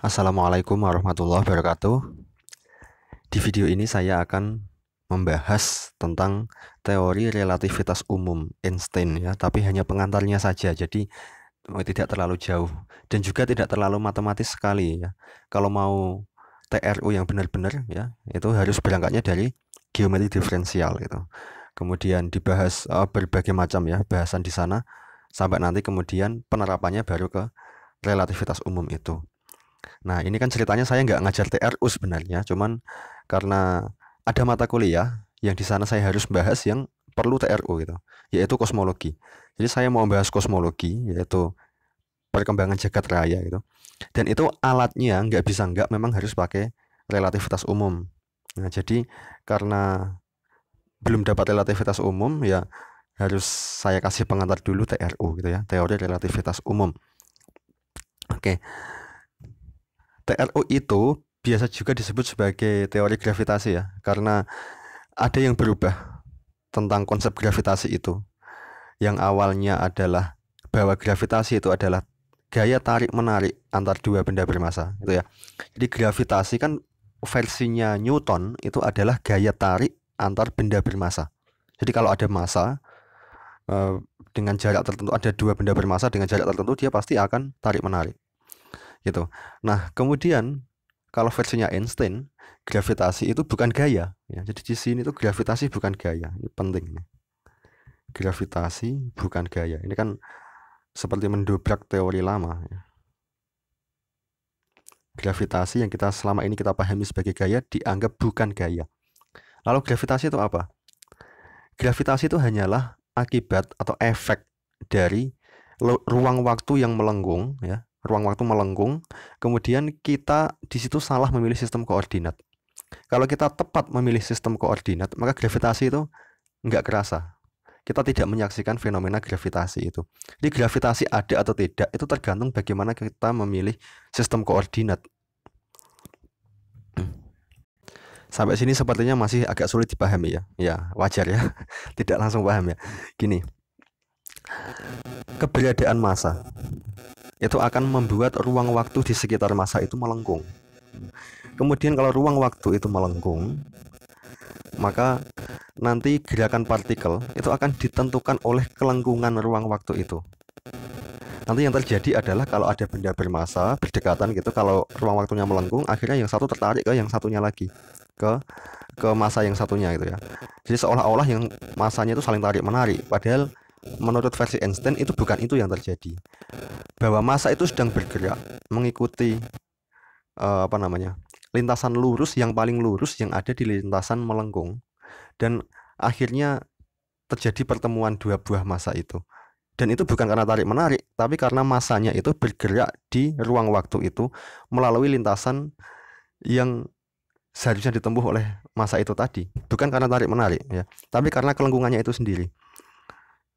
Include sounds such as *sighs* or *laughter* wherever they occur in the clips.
Assalamualaikum warahmatullahi wabarakatuh. Di video ini saya akan membahas tentang teori relativitas umum Einstein ya, tapi hanya pengantarnya saja. Jadi eh, tidak terlalu jauh dan juga tidak terlalu matematis sekali ya. Kalau mau TRU yang benar-benar ya, itu harus berangkatnya dari geometri diferensial gitu. Kemudian dibahas uh, berbagai macam ya bahasan di sana sampai nanti kemudian penerapannya baru ke relativitas umum itu. Nah, ini kan ceritanya saya nggak ngajar TRU sebenarnya, cuman karena ada mata kuliah yang di sana saya harus bahas yang perlu TRU gitu, yaitu kosmologi. Jadi saya mau bahas kosmologi, yaitu perkembangan jagat raya gitu. Dan itu alatnya nggak bisa nggak memang harus pakai relativitas umum. Nah, jadi karena belum dapat relativitas umum ya harus saya kasih pengantar dulu TRU gitu ya, teori relativitas umum. Oke. TRU itu biasa juga disebut sebagai teori gravitasi ya, karena ada yang berubah tentang konsep gravitasi itu. Yang awalnya adalah bahwa gravitasi itu adalah gaya tarik menarik antar dua benda bermassa, itu ya. Jadi gravitasi kan versinya Newton itu adalah gaya tarik antar benda bermassa. Jadi kalau ada massa eh, dengan jarak tertentu ada dua benda bermassa dengan jarak tertentu dia pasti akan tarik menarik gitu. Nah, kemudian kalau versinya Einstein, gravitasi itu bukan gaya ya. Jadi di sini tuh gravitasi bukan gaya. Ini penting. Gravitasi bukan gaya. Ini kan seperti mendobrak teori lama ya. Gravitasi yang kita selama ini kita pahami sebagai gaya dianggap bukan gaya. Lalu gravitasi itu apa? Gravitasi itu hanyalah akibat atau efek dari ruang waktu yang melengkung ya ruang waktu melengkung, kemudian kita di situ salah memilih sistem koordinat. Kalau kita tepat memilih sistem koordinat, maka gravitasi itu nggak kerasa. Kita tidak menyaksikan fenomena gravitasi itu. Jadi gravitasi ada atau tidak itu tergantung bagaimana kita memilih sistem koordinat. Sampai sini sepertinya masih agak sulit dipahami ya. Ya, wajar ya. *laughs* Tidak langsung paham ya. Gini. Keberadaan massa itu akan membuat ruang waktu di sekitar masa itu melengkung. Kemudian kalau ruang waktu itu melengkung, maka nanti gerakan partikel itu akan ditentukan oleh kelengkungan ruang waktu itu. Nanti yang terjadi adalah kalau ada benda bermasa berdekatan gitu, kalau ruang waktunya melengkung, akhirnya yang satu tertarik ke yang satunya lagi, ke ke masa yang satunya gitu ya. Jadi seolah-olah yang masanya itu saling tarik menarik, padahal menurut versi Einstein itu bukan itu yang terjadi. Bahwa masa itu sedang bergerak mengikuti uh, apa namanya lintasan lurus yang paling lurus yang ada di lintasan melengkung. Dan akhirnya terjadi pertemuan dua buah masa itu. Dan itu bukan karena tarik menarik tapi karena masanya itu bergerak di ruang waktu itu melalui lintasan yang seharusnya ditempuh oleh masa itu tadi. Bukan karena tarik menarik ya. Tapi karena kelengkungannya itu sendiri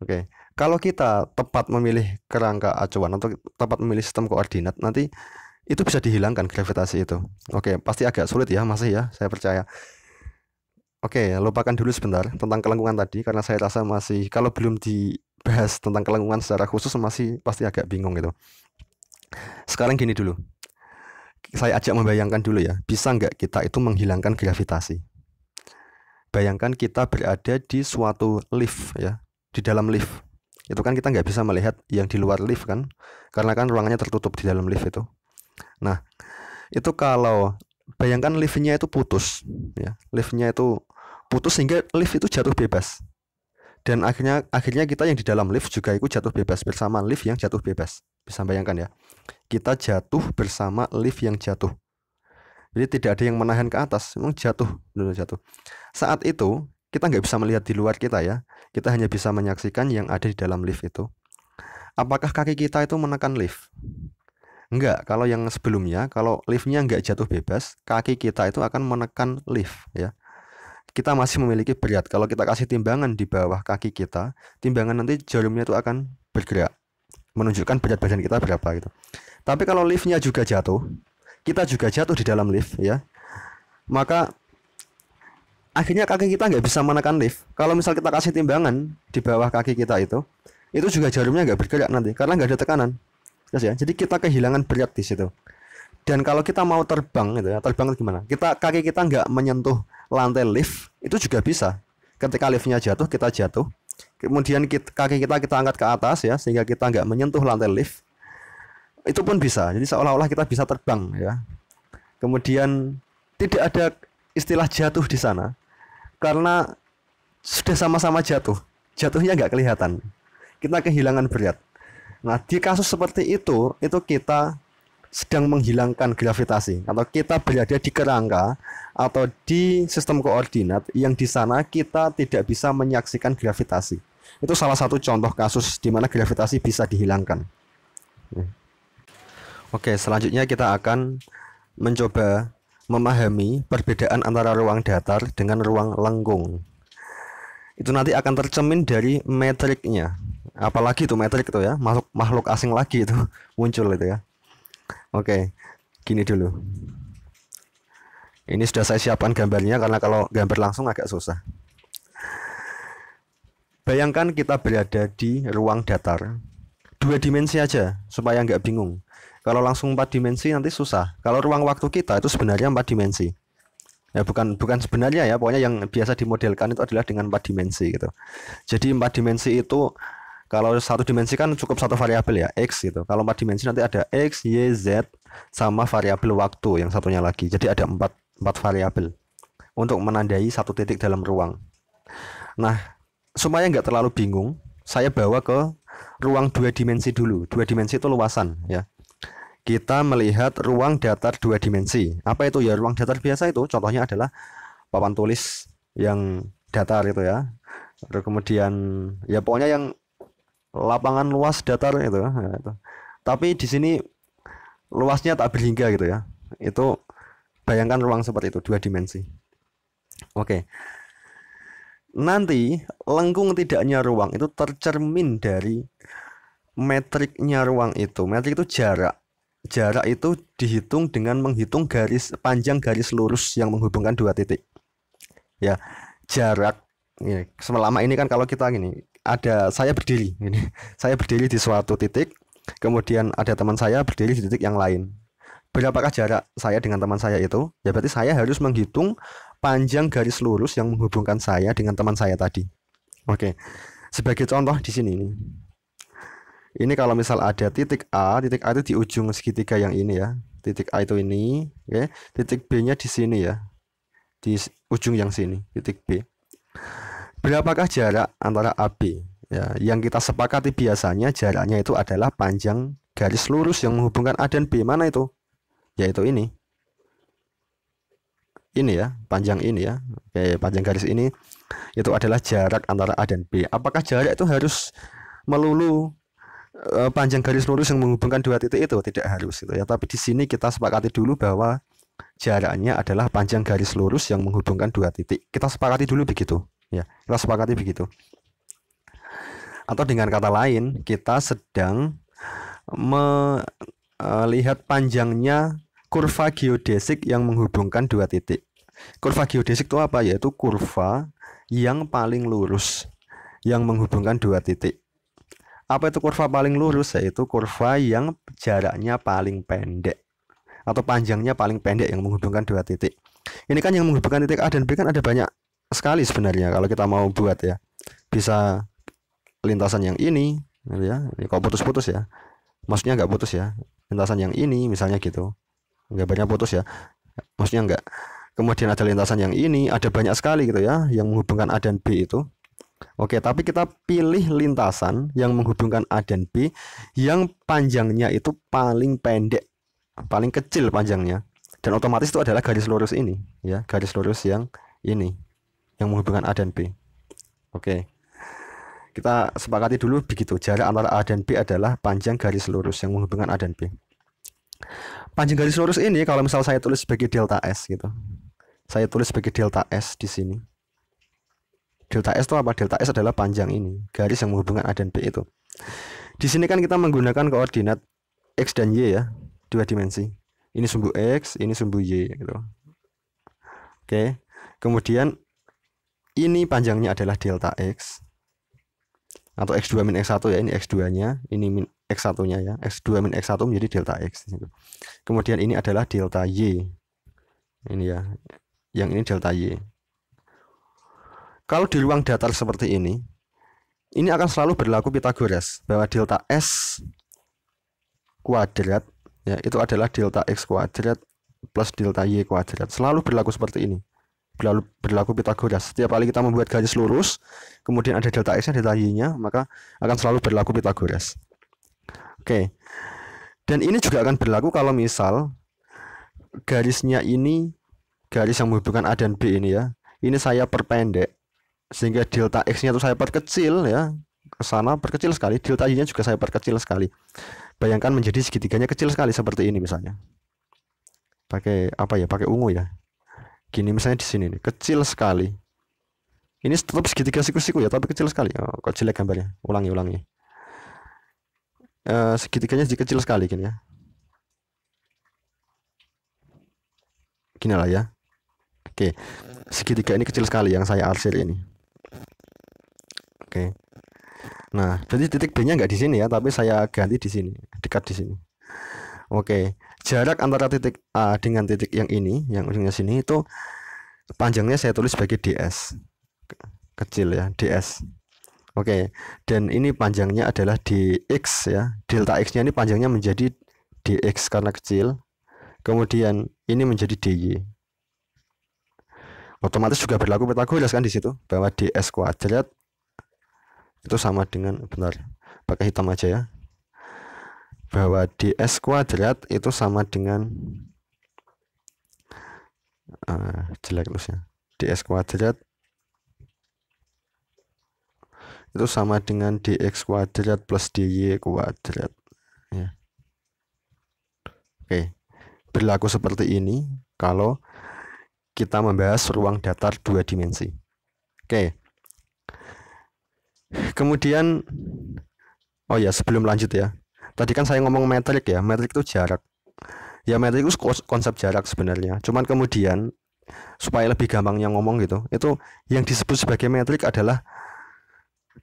Oke, kalau kita tepat memilih kerangka acuan atau tepat memilih sistem koordinat, nanti itu bisa dihilangkan gravitasi itu. Oke, pasti agak sulit ya, masih ya, saya percaya. Oke, lupakan dulu sebentar tentang kelengkungan tadi karena saya rasa masih kalau belum dibahas tentang kelengkungan secara khusus masih pasti agak bingung gitu. Sekarang gini dulu. Saya ajak membayangkan dulu ya, bisa nggak kita itu menghilangkan gravitasi? Bayangkan kita berada di suatu lift ya, di dalam lift. Itu kan kita nggak bisa melihat yang di luar lift kan karena kan ruangannya tertutup di dalam lift itu. Nah itu kalau bayangkan liftnya itu putus ya liftnya itu putus sehingga lift itu jatuh bebas. Dan akhirnya akhirnya kita yang di dalam lift juga ikut jatuh bebas bersama lift yang jatuh bebas. Bisa bayangkan ya kita jatuh bersama lift yang jatuh. Jadi tidak ada yang menahan ke atas memang jatuh dulu jatuh. Saat itu kita nggak bisa melihat di luar kita ya. Kita hanya bisa menyaksikan yang ada di dalam lift itu. Apakah kaki kita itu menekan lift? Enggak, kalau yang sebelumnya, kalau liftnya nggak jatuh bebas, kaki kita itu akan menekan lift ya. Kita masih memiliki berat. Kalau kita kasih timbangan di bawah kaki kita, timbangan nanti jarumnya itu akan bergerak, menunjukkan berat badan kita berapa gitu. Tapi kalau liftnya juga jatuh, kita juga jatuh di dalam lift ya. Maka akhirnya kaki kita nggak bisa menekan lift. Kalau misal kita kasih timbangan di bawah kaki kita itu, itu juga jarumnya nggak bergerak nanti karena nggak ada tekanan. Yes, ya. Jadi kita kehilangan berat di situ. dan kalau kita mau terbang gitu ya terbang itu gimana kita kaki kita nggak menyentuh lantai lift itu juga bisa ketika liftnya jatuh kita jatuh kemudian kita, kaki kita kita angkat ke atas ya sehingga kita nggak menyentuh lantai lift itu pun bisa jadi seolah-olah kita bisa terbang ya kemudian tidak ada istilah jatuh di sana karena sudah sama-sama jatuh. Jatuhnya nggak kelihatan. Kita kehilangan berat. Nah di kasus seperti itu itu kita sedang menghilangkan gravitasi. Atau kita berada di kerangka atau di sistem koordinat yang di sana kita tidak bisa menyaksikan gravitasi. Itu salah satu contoh kasus di mana gravitasi bisa dihilangkan. Oke selanjutnya kita akan mencoba memahami perbedaan antara ruang datar dengan ruang lengkung. Itu nanti akan tercemin dari metriknya. Apalagi itu metrik itu ya, makhluk makhluk asing lagi itu *laughs* muncul itu ya. Oke, gini dulu. Ini sudah saya siapkan gambarnya karena kalau gambar langsung agak susah. Bayangkan kita berada di ruang datar, dua dimensi aja supaya nggak bingung. Kalau langsung empat dimensi nanti susah. Kalau ruang waktu kita itu sebenarnya empat dimensi. Ya bukan bukan sebenarnya ya, pokoknya yang biasa dimodelkan itu adalah dengan empat dimensi gitu. Jadi empat dimensi itu kalau satu dimensi kan cukup satu variabel ya x gitu. Kalau empat dimensi nanti ada x, y, z sama variabel waktu yang satunya lagi. Jadi ada empat empat variabel untuk menandai satu titik dalam ruang. Nah supaya nggak terlalu bingung, saya bawa ke ruang dua dimensi dulu. Dua dimensi itu luasan ya kita melihat ruang datar dua dimensi. Apa itu ya ruang datar biasa itu? Contohnya adalah papan tulis yang datar itu ya. Lalu kemudian ya pokoknya yang lapangan luas datar itu. Ya, itu. Tapi di sini luasnya tak berhingga gitu ya. Itu bayangkan ruang seperti itu dua dimensi. Oke. Nanti lengkung tidaknya ruang itu tercermin dari metriknya ruang itu. Metrik itu jarak jarak itu dihitung dengan menghitung garis panjang garis lurus yang menghubungkan dua titik. Ya, jarak ya, selama ini kan kalau kita gini, ada saya berdiri ini. *laughs* Saya berdiri di suatu titik, kemudian ada teman saya berdiri di titik yang lain. Berapakah jarak saya dengan teman saya itu? Ya berarti saya harus menghitung panjang garis lurus yang menghubungkan saya dengan teman saya tadi. Oke. Sebagai contoh di sini nih. Ini kalau misal ada titik A, titik A itu di ujung segitiga yang ini ya. Titik A itu ini, ya. Titik B-nya di sini ya. Di ujung yang sini, titik B. Berapakah jarak antara AB? Ya, yang kita sepakati biasanya jaraknya itu adalah panjang garis lurus yang menghubungkan A dan B. Mana itu? Yaitu ini. Ini ya, panjang ini ya. Oke, panjang garis ini itu adalah jarak antara A dan B. Apakah jarak itu harus melulu Eh, panjang garis lurus yang menghubungkan dua titik itu tidak harus gitu ya. Tapi di sini kita sepakati dulu bahwa jaraknya adalah panjang garis lurus yang menghubungkan dua titik. Kita sepakati dulu begitu ya. Kita sepakati begitu. Atau dengan kata lain, kita sedang melihat panjangnya kurva geodesik yang menghubungkan dua titik. Kurva geodesik itu apa? Yaitu kurva yang paling lurus yang menghubungkan dua titik. Apa itu kurva paling lurus? Yaitu kurva yang jaraknya paling pendek atau panjangnya paling pendek yang menghubungkan dua titik. Ini kan yang menghubungkan titik A dan B kan ada banyak sekali sebenarnya kalau kita mau buat ya. Bisa lintasan yang ini, gitu ya. Ini kok putus-putus ya. Maksudnya nggak putus ya. Lintasan yang ini misalnya gitu. Nggak banyak putus ya. Maksudnya nggak. Kemudian ada lintasan yang ini, ada banyak sekali gitu ya yang menghubungkan A dan B itu. Oke, tapi kita pilih lintasan yang menghubungkan A dan B yang panjangnya itu paling pendek, paling kecil panjangnya. Dan otomatis itu adalah garis lurus ini, ya, garis lurus yang ini yang menghubungkan A dan B. Oke. Kita sepakati dulu begitu. Jarak antara A dan B adalah panjang garis lurus yang menghubungkan A dan B. Panjang garis lurus ini kalau misal saya tulis sebagai delta S gitu. Saya tulis sebagai delta S di sini delta S itu apa? Delta S adalah panjang ini, garis yang menghubungkan A dan B itu. Di sini kan kita menggunakan koordinat X dan Y ya, dua dimensi. Ini sumbu X, ini sumbu Y gitu. Oke. Kemudian ini panjangnya adalah delta X atau X2 min X1 ya, ini X2-nya, ini min x satunya ya x2 min x1 menjadi delta x kemudian ini adalah delta y ini ya yang ini delta y kalau di ruang datar seperti ini ini akan selalu berlaku Pitagoras bahwa delta s kuadrat ya itu adalah delta x kuadrat plus delta y kuadrat. Selalu berlaku seperti ini. Berlaku, berlaku Pitagoras setiap kali kita membuat garis lurus kemudian ada delta x nya delta y nya maka akan selalu berlaku Pitagoras oke. Dan ini juga akan berlaku kalau misal garisnya ini garis yang menghubungkan A dan B ini ya ini saya perpendek sehingga delta x nya itu saya perkecil ya. Ke sana perkecil sekali. Delta y nya juga saya perkecil sekali. Bayangkan menjadi segitiganya kecil sekali seperti ini misalnya. Pakai apa ya? Pakai ungu ya. Gini misalnya di sini nih. Kecil sekali. Ini tetap segitiga siku-siku ya tapi kecil sekali. Oh, kok jelek gambarnya? Ulangi ulangi. Uh, segitiganya jadi kecil sekali gini ya. Gini lah ya. Oke. Segitiga ini kecil sekali yang saya arsir ini Oke. Nah, jadi titik B-nya nggak di sini ya, tapi saya ganti di sini, dekat di sini. Oke, jarak antara titik A dengan titik yang ini, yang ujungnya sini itu panjangnya saya tulis sebagai ds. Kecil ya, ds. Oke, dan ini panjangnya adalah dx ya. Delta x-nya ini panjangnya menjadi dx karena kecil. Kemudian ini menjadi dy. Otomatis juga berlaku Pythagoras kan di situ bahwa ds kuadrat itu sama dengan benar pakai hitam aja ya. Bahwa ds kuadrat itu sama dengan uh, jelek terusnya ds kuadrat itu sama dengan dx kuadrat plus dy kuadrat ya. Oke berlaku seperti ini kalau kita membahas ruang datar dua dimensi. Oke Kemudian oh ya sebelum lanjut ya. Tadi kan saya ngomong metrik ya. Metrik itu jarak. Ya metrik itu konsep jarak sebenarnya. Cuman kemudian supaya lebih gampang yang ngomong gitu, itu yang disebut sebagai metrik adalah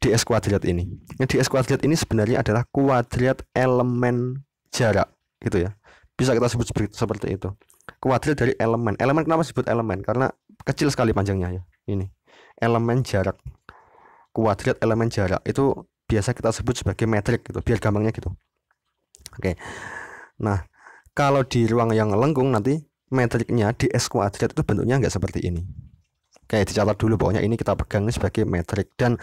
ds kuadrat ini. Yang ds kuadrat ini sebenarnya adalah kuadrat elemen jarak gitu ya. Bisa kita sebut seperti itu. Kuadrat dari elemen. Elemen kenapa disebut elemen? Karena kecil sekali panjangnya ya. Ini. Elemen jarak kuadrat elemen jarak itu biasa kita sebut sebagai metrik gitu biar gampangnya gitu. Oke. Nah kalau di ruang yang lengkung nanti metriknya di S kuadrat itu bentuknya nggak seperti ini. Oke, dicatat dulu pokoknya ini kita pegang sebagai metrik. Dan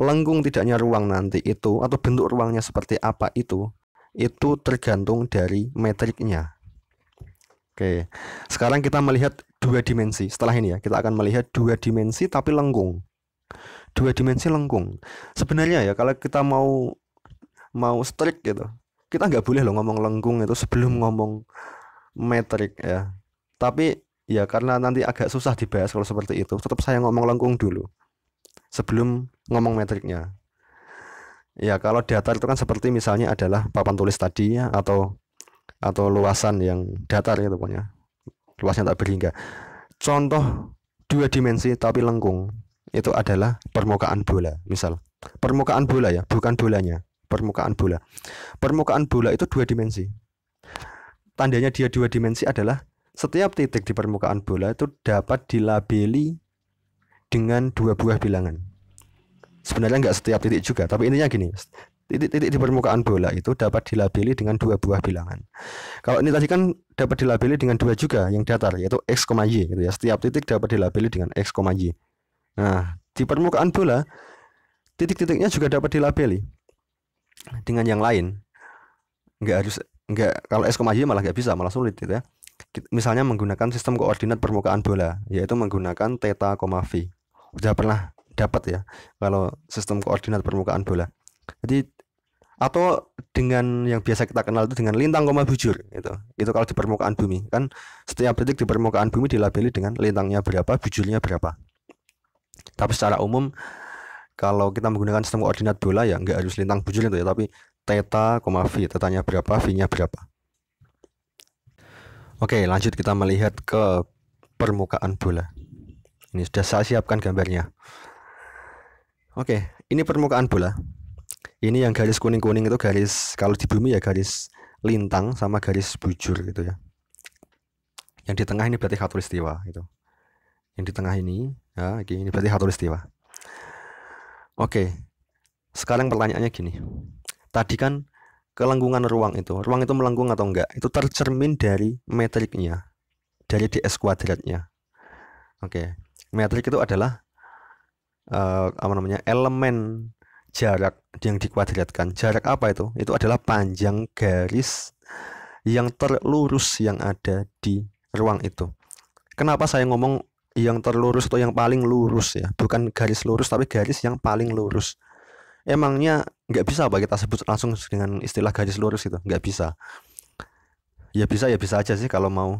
lengkung tidaknya ruang nanti itu atau bentuk ruangnya seperti apa itu itu tergantung dari metriknya. Oke, sekarang kita melihat dua dimensi. Setelah ini ya, kita akan melihat dua dimensi tapi lengkung dua dimensi lengkung. Sebenarnya ya kalau kita mau mau strict gitu kita nggak boleh loh ngomong lengkung itu sebelum ngomong metrik ya. Tapi ya karena nanti agak susah dibahas kalau seperti itu tetap saya ngomong lengkung dulu sebelum ngomong metriknya. Ya kalau datar itu kan seperti misalnya adalah papan tulis tadi ya atau atau luasan yang datar gitu pokoknya. Luasnya tak berhingga contoh dua dimensi tapi lengkung itu adalah permukaan bola. Misal, permukaan bola ya, bukan bolanya, permukaan bola. Permukaan bola itu dua dimensi. Tandanya dia dua dimensi adalah setiap titik di permukaan bola itu dapat dilabeli dengan dua buah bilangan. Sebenarnya nggak setiap titik juga, tapi intinya gini, titik-titik di permukaan bola itu dapat dilabeli dengan dua buah bilangan. Kalau ini tadi kan dapat dilabeli dengan dua juga yang datar yaitu x, y gitu ya. Setiap titik dapat dilabeli dengan x, y. Nah, di permukaan bola titik-titiknya juga dapat dilabeli dengan yang lain. Enggak harus enggak kalau S, Y malah nggak bisa, malah sulit gitu ya. Misalnya menggunakan sistem koordinat permukaan bola, yaitu menggunakan theta, v. Sudah pernah dapat ya kalau sistem koordinat permukaan bola. Jadi atau dengan yang biasa kita kenal itu dengan lintang koma bujur itu itu kalau di permukaan bumi kan setiap titik di permukaan bumi dilabeli dengan lintangnya berapa bujurnya berapa tapi secara umum kalau kita menggunakan sistem koordinat bola ya nggak harus lintang bujur itu ya, tapi theta, v, tetanya berapa, v-nya berapa. Oke, lanjut kita melihat ke permukaan bola. Ini sudah saya siapkan gambarnya. Oke, ini permukaan bola. ini yang garis kuning-kuning itu garis kalau di bumi ya garis lintang sama garis bujur gitu ya yang di tengah ini berarti khatulistiwa gitu yang di tengah ini ya ini berarti khatulistiwa oke sekarang pertanyaannya gini tadi kan kelengkungan ruang itu ruang itu melengkung atau enggak itu tercermin dari metriknya dari ds kuadratnya oke metrik itu adalah uh, apa namanya elemen jarak yang dikuadratkan. Jarak apa itu? Itu adalah panjang garis yang terlurus yang ada di ruang itu. Kenapa saya ngomong yang terlurus atau yang paling lurus ya? Bukan garis lurus tapi garis yang paling lurus. Emangnya nggak bisa apa kita sebut langsung dengan istilah garis lurus itu? Nggak bisa. Ya bisa ya bisa aja sih kalau mau.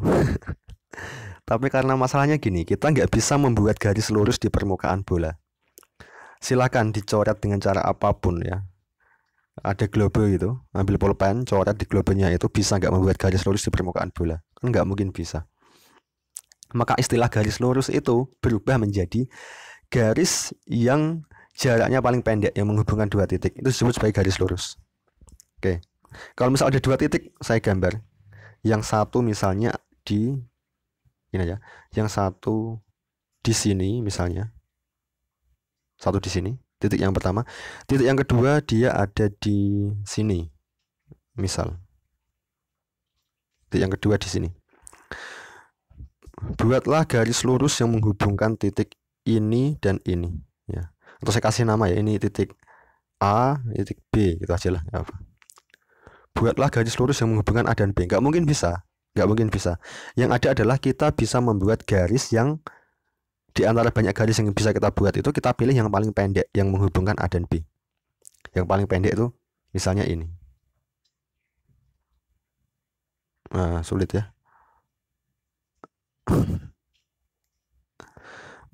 *laughs* tapi karena masalahnya gini, kita nggak bisa membuat garis lurus di permukaan bola silakan dicoret dengan cara apa pun ya ada globe gitu ambil pulpen coret di globenya itu bisa nggak membuat garis lurus di permukaan bola kan nggak mungkin bisa maka istilah garis lurus itu berubah menjadi garis yang jaraknya paling pendek yang menghubungkan dua titik. Itu disebut sebagai garis lurus. Oke. Kalau misal ada dua titik saya gambar. Yang satu misalnya di ini aja. Yang satu di sini misalnya. Satu di sini titik yang pertama. Titik yang kedua dia ada di sini misal. Titik yang kedua di sini buatlah garis lurus yang menghubungkan titik ini dan ini ya. Atau saya kasih nama ya ini titik A titik B gitu aja lah apa. Buatlah garis lurus yang menghubungkan A dan B. Nggak mungkin bisa nggak mungkin bisa. Yang ada adalah kita bisa membuat garis yang di antara banyak garis yang bisa kita buat itu kita pilih yang paling pendek yang menghubungkan A dan B. Yang paling pendek itu misalnya ini. Nah sulit ya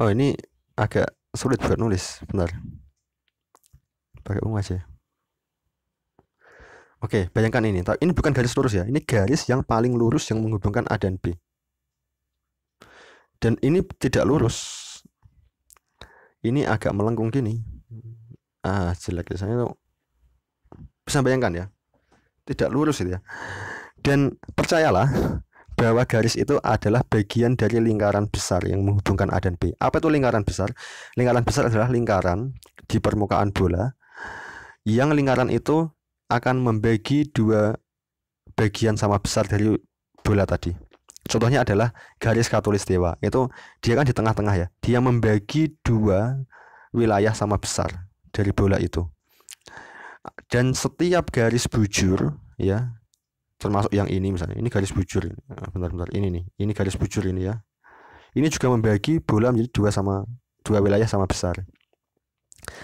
oh ini agak sulit buat nulis. Benar pakai ungu aja. Oke, bayangkan ini. Ini bukan garis lurus ya. Ini garis yang paling lurus yang menghubungkan A dan B. Dan ini tidak lurus. Ini agak melengkung gini. Ah jelek saya tuh bisa bayangkan ya. Tidak lurus itu ya. Dan percayalah bahwa garis itu adalah bagian dari lingkaran besar yang menghubungkan A dan B. Apa itu lingkaran besar? Lingkaran besar adalah lingkaran di permukaan bola yang lingkaran itu akan membagi dua bagian sama besar dari bola tadi. Contohnya adalah garis katulistiwa. Itu dia kan di tengah-tengah ya. Dia membagi dua wilayah sama besar dari bola itu. Dan setiap garis bujur ya, termasuk yang ini misalnya, ini garis bujur. Bentar-bentar, ini nih, ini garis bujur ini ya. Ini juga membagi bola menjadi dua sama dua wilayah sama besar.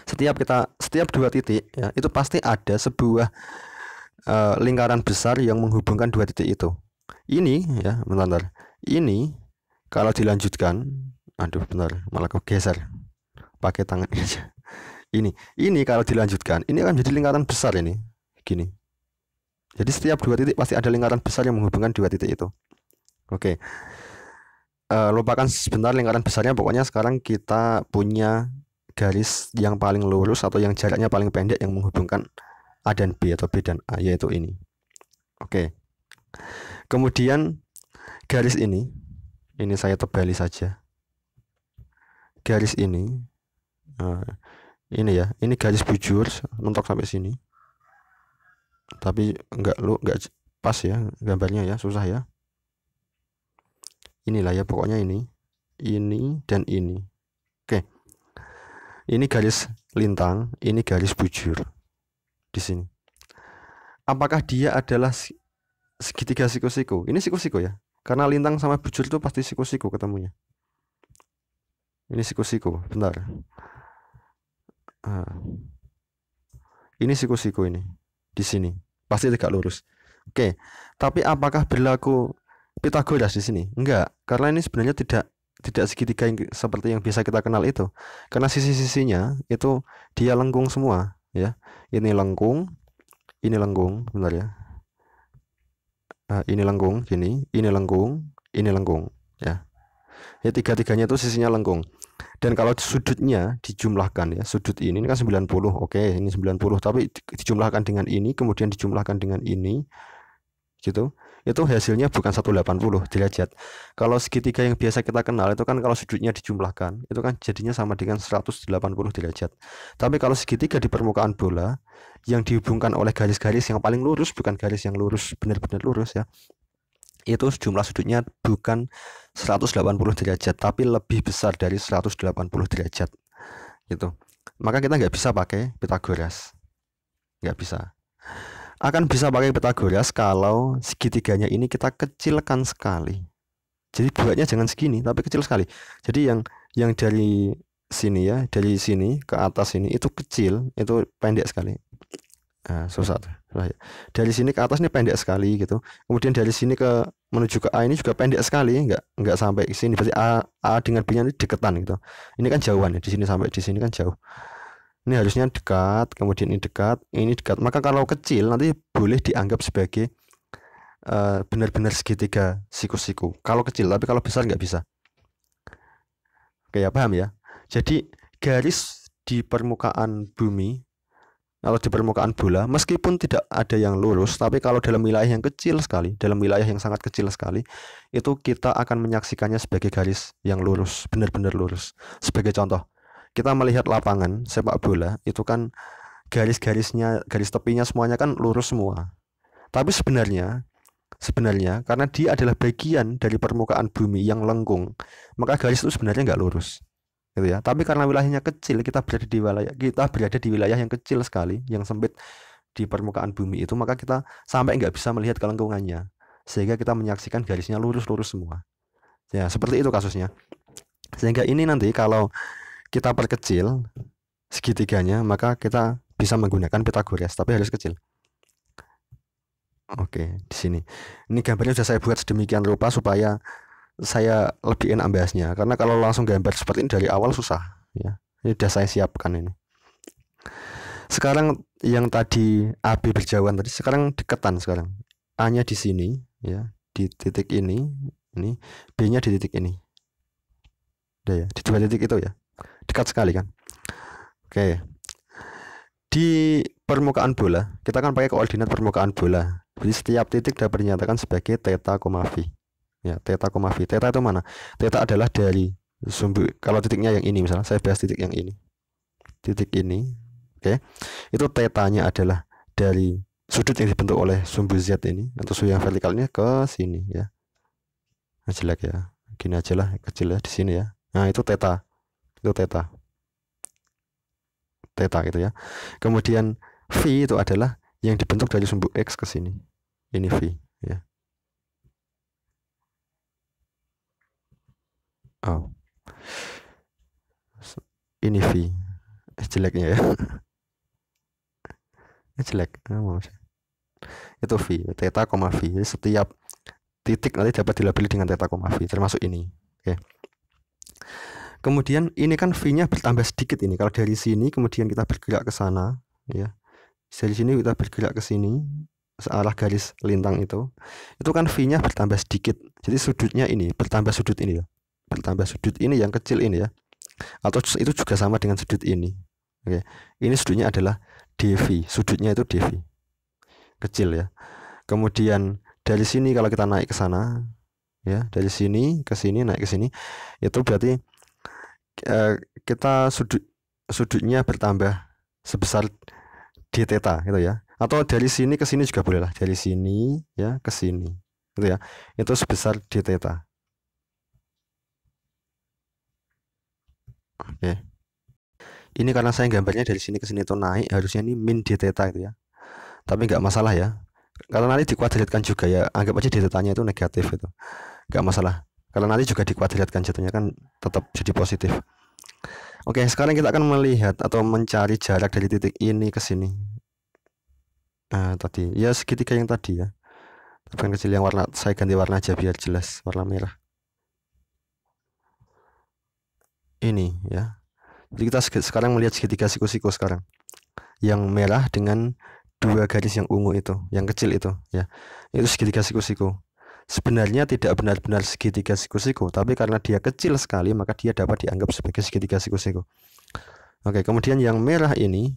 Setiap kita setiap dua titik ya, itu pasti ada sebuah uh, lingkaran besar yang menghubungkan dua titik itu. Ini ya bentar, bentar. Ini kalau dilanjutkan aduh bentar malah kegeser. Pakai tangan *laughs* aja. Ini ini kalau dilanjutkan ini akan jadi lingkaran besar ini. Gini jadi setiap dua titik pasti ada lingkaran besar yang menghubungkan dua titik itu. Oke. Uh, lupakan sebentar lingkaran besarnya. Pokoknya sekarang kita punya garis yang paling lurus atau yang jaraknya paling pendek yang menghubungkan A dan B atau B dan A yaitu ini. Oke. Kemudian garis ini, ini saya tebali saja. Garis ini, nah, ini ya, ini garis bujur mentok sampai sini. Tapi enggak lu enggak pas ya gambarnya ya, susah ya. Inilah ya pokoknya ini, ini dan ini. Oke. Ini garis lintang, ini garis bujur di sini. Apakah dia adalah segitiga siku-siku. Ini siku-siku ya. Karena lintang sama bujur itu pasti siku-siku ketemunya. Ini siku-siku, bentar. Ah. Ini siku-siku ini di sini. Pasti tegak lurus. Oke, tapi apakah berlaku Pitagoras di sini? Enggak, karena ini sebenarnya tidak tidak segitiga yang seperti yang biasa kita kenal itu. Karena sisi-sisinya itu dia lengkung semua, ya. Ini lengkung, ini lengkung, bentar ya uh, ini lengkung gini ini lengkung ini lengkung ya ya tiga tiganya itu sisinya lengkung dan kalau sudutnya dijumlahkan ya sudut ini, ini kan 90 oke ini 90 tapi dijumlahkan dengan ini kemudian dijumlahkan dengan ini gitu. Itu hasilnya bukan 180 derajat kalau segitiga yang biasa kita kenal itu kan kalau sudutnya dijumlahkan itu kan jadinya sama dengan 180 derajat tapi kalau segitiga di permukaan bola yang dihubungkan oleh garis-garis yang paling lurus bukan garis yang lurus benar-benar lurus ya itu jumlah sudutnya bukan 180 derajat tapi lebih besar dari 180 derajat. Gitu. Maka kita nggak bisa pakai Pitagoras nggak bisa. Akan bisa pakai Pitagoras kalau segitiganya ini kita kecilkan sekali. Jadi buatnya jangan segini tapi kecil sekali. Jadi yang yang dari sini ya dari sini ke atas ini itu kecil itu pendek sekali. Nah, susah tuh. Dari sini ke atas ini pendek sekali gitu. Kemudian dari sini ke menuju ke A ini juga pendek sekali, nggak nggak sampai ke sini. Berarti A, A dengan B ini deketan gitu. Ini kan jauhan ya. Di sini sampai di sini kan jauh. Ini harusnya dekat, kemudian ini dekat, ini dekat. Maka kalau kecil nanti boleh dianggap sebagai uh, benar-benar segitiga siku-siku. Kalau kecil, tapi kalau besar nggak bisa. Oke ya paham ya. Jadi garis di permukaan bumi kalau di permukaan bola meskipun tidak ada yang lurus tapi kalau dalam wilayah yang kecil sekali dalam wilayah yang sangat kecil sekali itu kita akan menyaksikannya sebagai garis yang lurus benar-benar lurus. Sebagai contoh kita melihat lapangan sepak bola itu kan garis-garisnya garis tepinya semuanya kan lurus semua. Tapi sebenarnya sebenarnya karena dia adalah bagian dari permukaan bumi yang lengkung maka garis itu sebenarnya nggak lurus gitu ya. Tapi karena wilayahnya kecil, kita berada di wilayah kita berada di wilayah yang kecil sekali, yang sempit di permukaan bumi itu, maka kita sampai nggak bisa melihat kelengkungannya, sehingga kita menyaksikan garisnya lurus-lurus semua. Ya, seperti itu kasusnya. Sehingga ini nanti kalau kita perkecil segitiganya, maka kita bisa menggunakan Pitagoras, tapi harus kecil. Oke, di sini. Ini gambarnya sudah saya buat sedemikian rupa supaya saya lebih enak bahasnya karena kalau langsung gambar seperti ini dari awal susah ya. Ini sudah saya siapkan ini. Sekarang yang tadi AB berjauhan tadi sekarang deketan sekarang. A nya di sini ya di titik ini ini B nya di titik ini. Udah ya di dua titik itu ya. Dekat sekali kan? Oke. Di permukaan bola kita kan pakai koordinat permukaan bola. Jadi setiap titik dapat dinyatakan sebagai theta, v ya theta koma v. Theta itu mana? Theta adalah dari sumbu kalau titiknya yang ini misalnya saya bahas titik yang ini. Titik ini oke. Okay. itu tetanya adalah dari sudut yang dibentuk oleh sumbu z ini atau sumbu yang vertikal ini ke sini ya. Nah, jelek ya. Gini aja lah kecil ya di sini ya. Nah itu theta itu theta theta gitu ya. Kemudian v itu adalah yang dibentuk dari sumbu x ke sini. Ini v ya Oh. Ini V. Jeleknya ya. *laughs* Jelek. Oh, itu V, theta, V. Jadi setiap titik nanti dapat dilabeli dengan theta, V, termasuk ini. Oke. Kemudian ini kan V-nya bertambah sedikit ini. Kalau dari sini kemudian kita bergerak ke sana, ya. Dari sini kita bergerak ke sini, searah garis lintang itu. Itu kan V-nya bertambah sedikit. Jadi sudutnya ini bertambah sudut ini ya bertambah sudut ini yang kecil ini ya. Atau itu juga sama dengan sudut ini. Oke ini sudutnya adalah dv sudutnya itu dv kecil ya. Kemudian dari sini kalau kita naik ke sana ya dari sini ke sini naik ke sini itu berarti eh, kita sudut sudutnya bertambah sebesar d theta gitu ya. Atau dari sini ke sini juga boleh lah dari sini ya ke sini gitu ya. Itu sebesar d theta Oke. Ini karena saya gambarnya dari sini ke sini itu naik, harusnya ini min d theta itu ya. Tapi nggak masalah ya. Kalau nanti dikuadratkan juga ya, anggap aja d tetanya itu negatif itu. Nggak masalah. Kalau nanti juga dikuadratkan jatuhnya kan tetap jadi positif. Oke, sekarang kita akan melihat atau mencari jarak dari titik ini ke sini. Nah, tadi ya segitiga yang tadi ya. Bukan kecil yang warna saya ganti warna aja biar jelas warna merah. Ini ya. Jadi kita sekarang melihat segitiga siku-siku sekarang. Yang merah dengan dua garis yang ungu itu, yang kecil itu ya. Itu segitiga siku-siku. sebenarnya tidak benar-benar segitiga siku-siku, tapi karena dia kecil sekali maka dia dapat dianggap sebagai segitiga siku-siku. Oke, kemudian yang merah ini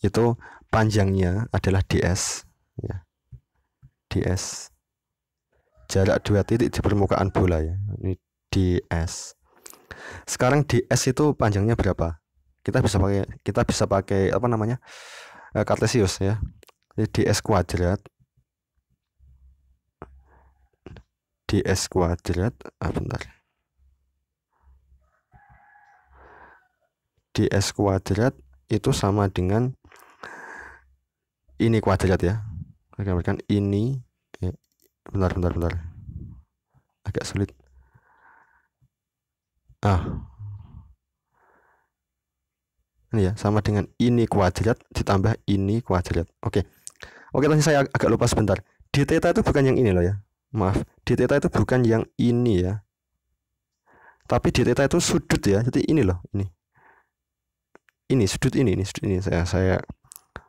itu panjangnya adalah ds ya. ds jarak dua titik di permukaan bola ya. Ini ds. Sekarang ds itu panjangnya berapa? Kita bisa pakai kita bisa pakai apa namanya? Kartesius eh, ya. Jadi ds kuadrat ds kuadrat ah, bentar ds kuadrat itu sama dengan ini kuadrat ya saya gambarkan ini ya, bentar bentar bentar agak sulit ah. Ini ya sama dengan ini kuadrat ditambah ini kuadrat oke. Oke tadi saya agak lupa sebentar. D theta itu bukan yang ini loh ya. Maaf. D theta itu bukan yang ini ya. Tapi d theta itu sudut ya. Jadi ini loh ini. Ini sudut ini ini sudut ini. Saya saya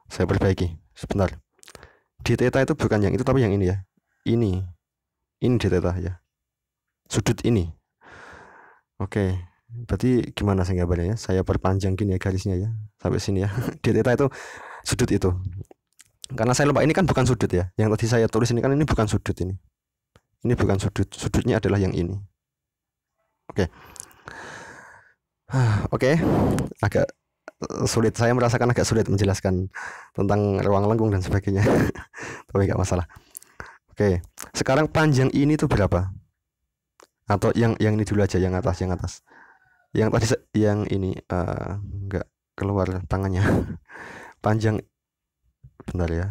saya perbaiki. Sebentar. D theta itu bukan yang itu tapi yang ini ya. Ini. Ini d theta ya. Sudut ini oke berarti gimana saya gambarnya ya? Saya perpanjang gini ya garisnya ya sampai sini ya. *laughs* D theta itu sudut itu. Karena saya lupa ini kan bukan sudut ya. Yang tadi saya tulis ini kan ini bukan sudut ini. Ini bukan sudut sudutnya adalah yang ini. Oke. Ah, *sighs* oke agak sulit. Saya merasakan agak sulit menjelaskan tentang ruang lengkung dan sebagainya. *laughs* Tapi nggak masalah. Oke sekarang panjang ini tuh berapa atau yang yang ini dulu aja yang atas yang atas. Yang tadi yang ini uh, nggak keluar tangannya. *laughs* Panjang bentar ya.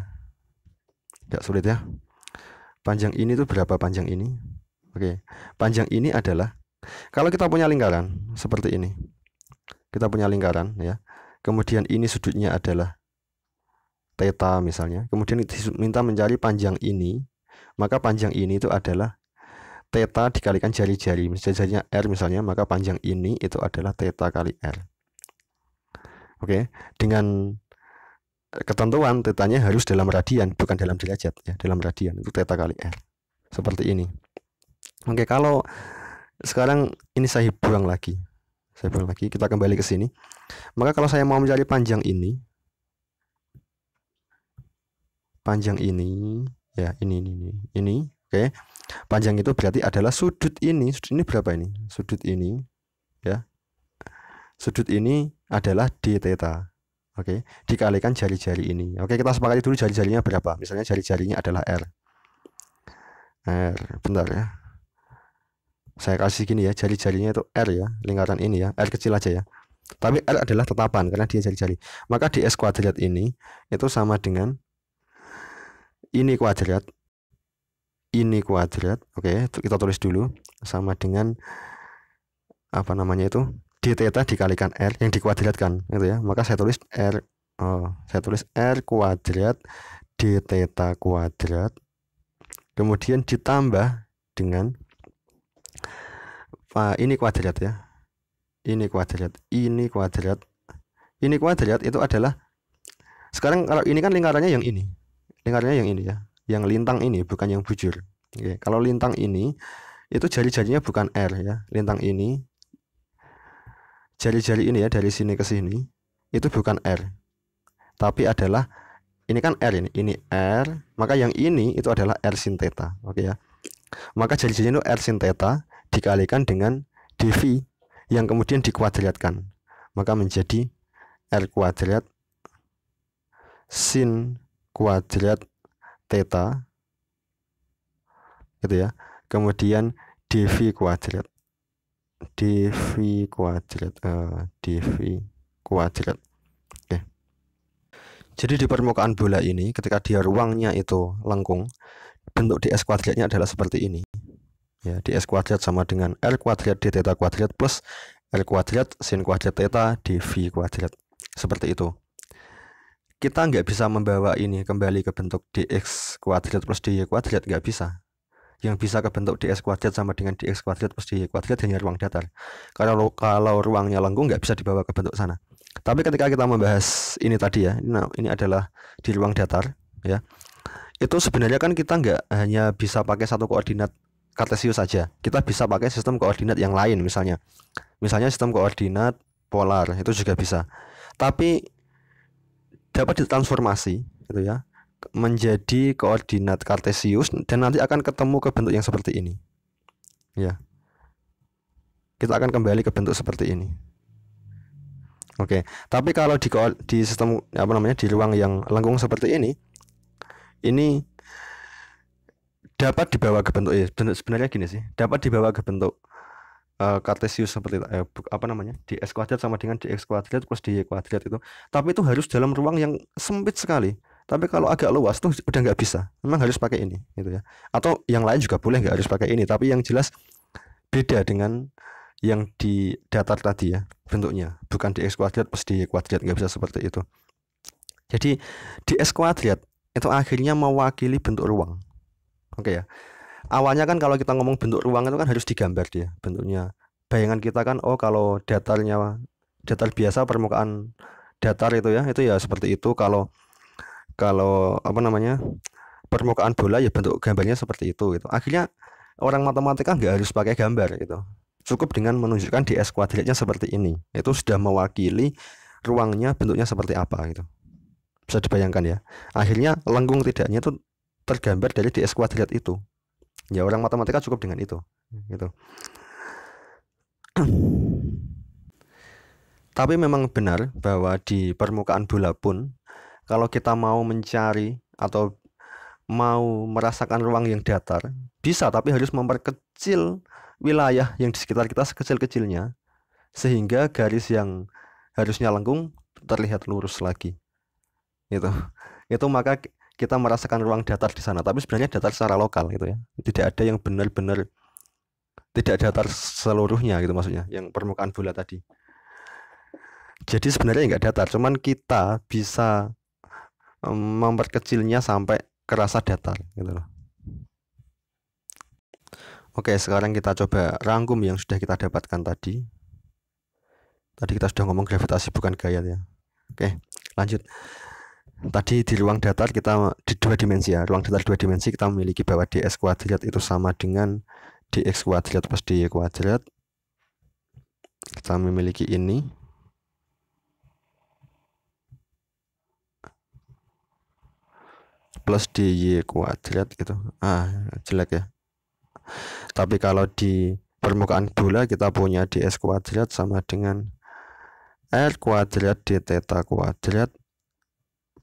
Nggak sulit ya. Panjang ini tuh berapa panjang ini? Oke. Panjang ini adalah kalau kita punya lingkaran seperti ini kita punya lingkaran ya. Kemudian ini sudutnya adalah theta misalnya. Kemudian minta mencari panjang ini maka panjang ini itu adalah theta dikalikan jari-jari misalnya jarinya R misalnya maka panjang ini itu adalah theta kali R. Oke dengan ketentuan tetanya harus dalam radian bukan dalam derajat ya dalam radian itu theta kali r. Seperti ini. Oke kalau sekarang ini saya buang lagi saya buang lagi kita kembali ke sini. Maka kalau saya mau mencari panjang ini panjang ini ya ini ini ini, ini oke panjang itu berarti adalah sudut ini sudut ini berapa ini sudut ini ya sudut ini adalah d theta Oke, dikalikan jari-jari ini. Oke, kita sepakati dulu jari-jarinya berapa. Misalnya jari-jarinya adalah R. R, bentar ya. Saya kasih gini ya, jari-jarinya itu R ya, lingkaran ini ya, R kecil aja ya. Tapi R adalah tetapan karena dia jari-jari. Maka ds kuadrat ini itu sama dengan ini kuadrat ini kuadrat. Oke, kita tulis dulu sama dengan apa namanya itu d theta dikalikan r yang dikuadratkan itu ya maka saya tulis r oh, saya tulis r kuadrat d theta kuadrat kemudian ditambah dengan uh, ini kuadrat ya ini kuadrat ini kuadrat ini kuadrat itu adalah sekarang kalau ini kan lingkarannya yang ini lingkarannya yang ini ya yang lintang ini bukan yang bujur. Oke, kalau lintang ini itu jari-jarinya bukan R ya. Lintang ini jari-jari ini ya dari sini ke sini itu bukan R. Tapi adalah ini kan R ini ini R maka yang ini itu adalah R sin theta oke ya. Maka jari-jari itu R sin theta dikalikan dengan dv yang kemudian dikuadratkan maka menjadi R kuadrat sin kuadrat theta gitu ya. Kemudian dv kuadrat dv kuadrat uh, dv kuadrat. Oke. Jadi di permukaan bola ini ketika dia ruangnya itu lengkung bentuk ds kuadratnya adalah seperti ini. Ya ds kuadrat sama dengan r kuadrat d theta kuadrat plus r kuadrat sin kuadrat theta dv kuadrat. Seperti itu kita nggak bisa membawa ini kembali ke bentuk dx kuadrat plus dy kuadrat nggak bisa yang bisa kebentuk ds kuadrat sama dengan dx kuadrat plus dy kuadrat hanya ruang datar. Kalau kalau ruangnya lengkung nggak bisa dibawa ke bentuk sana. Tapi ketika kita membahas ini tadi ya, nah ini adalah di ruang datar ya. itu sebenarnya kan kita nggak hanya bisa pakai satu koordinat kartesius saja kita bisa pakai sistem koordinat yang lain misalnya misalnya sistem koordinat polar itu juga bisa tapi dapat ditransformasi gitu ya menjadi koordinat kartesius dan nanti akan ketemu ke bentuk yang seperti ini. Ya. Kita akan kembali ke bentuk seperti ini. Oke tapi kalau di di sistem apa namanya di ruang yang lengkung seperti ini ini dapat dibawa ke bentuk ya sebenarnya gini sih dapat dibawa ke bentuk kartesius seperti eh, apa namanya? Dx kuadrat sama dengan dx kuadrat plus dy kuadrat itu. Tapi itu harus dalam ruang yang sempit sekali. Tapi kalau agak luas tuh udah nggak bisa. Memang harus pakai ini gitu ya. Atau yang lain juga boleh nggak harus pakai ini. Tapi yang jelas beda dengan yang di datar tadi ya bentuknya. Bukan dx kuadrat plus dy kuadrat nggak bisa seperti itu. Jadi dx kuadrat itu akhirnya mewakili bentuk ruang. Oke ya. Awalnya kan kalau kita ngomong bentuk ruang itu kan harus digambar dia bentuknya. Bayangan kita kan oh kalau datarnya datar biasa permukaan datar itu ya, itu ya seperti itu kalau kalau apa namanya? permukaan bola ya bentuk gambarnya seperti itu gitu. Akhirnya orang matematika nggak harus pakai gambar gitu. Cukup dengan menunjukkan di S kuadratnya seperti ini. Itu sudah mewakili ruangnya bentuknya seperti apa gitu bisa dibayangkan ya akhirnya lengkung tidaknya itu tergambar dari ds kuadrat itu ya orang matematika cukup dengan itu gitu. *clears throat* Tapi memang benar bahwa di permukaan bola pun kalau kita mau mencari atau mau merasakan ruang yang datar bisa tapi harus memperkecil wilayah yang di sekitar kita sekecil-kecilnya sehingga garis yang harusnya lengkung terlihat lurus lagi itu itu maka kita merasakan ruang datar di sana. Tapi sebenarnya datar secara lokal gitu ya. Tidak ada yang benar-benar tidak datar seluruhnya gitu maksudnya yang permukaan bola tadi. Jadi sebenarnya nggak datar cuman kita bisa memperkecilnya sampai kerasa datar gitu loh. Oke sekarang kita coba rangkum yang sudah kita dapatkan tadi. Tadi kita sudah ngomong gravitasi bukan gaya ya. Oke lanjut tadi di ruang datar kita di dua dimensi ya. Ruang datar dua dimensi kita memiliki bahwa ds kuadrat itu sama dengan dx kuadrat plus dy kuadrat. Kita memiliki ini. Plus dy kuadrat gitu. Ah jelek ya. Tapi kalau di permukaan bola kita punya ds kuadrat sama dengan r kuadrat d theta kuadrat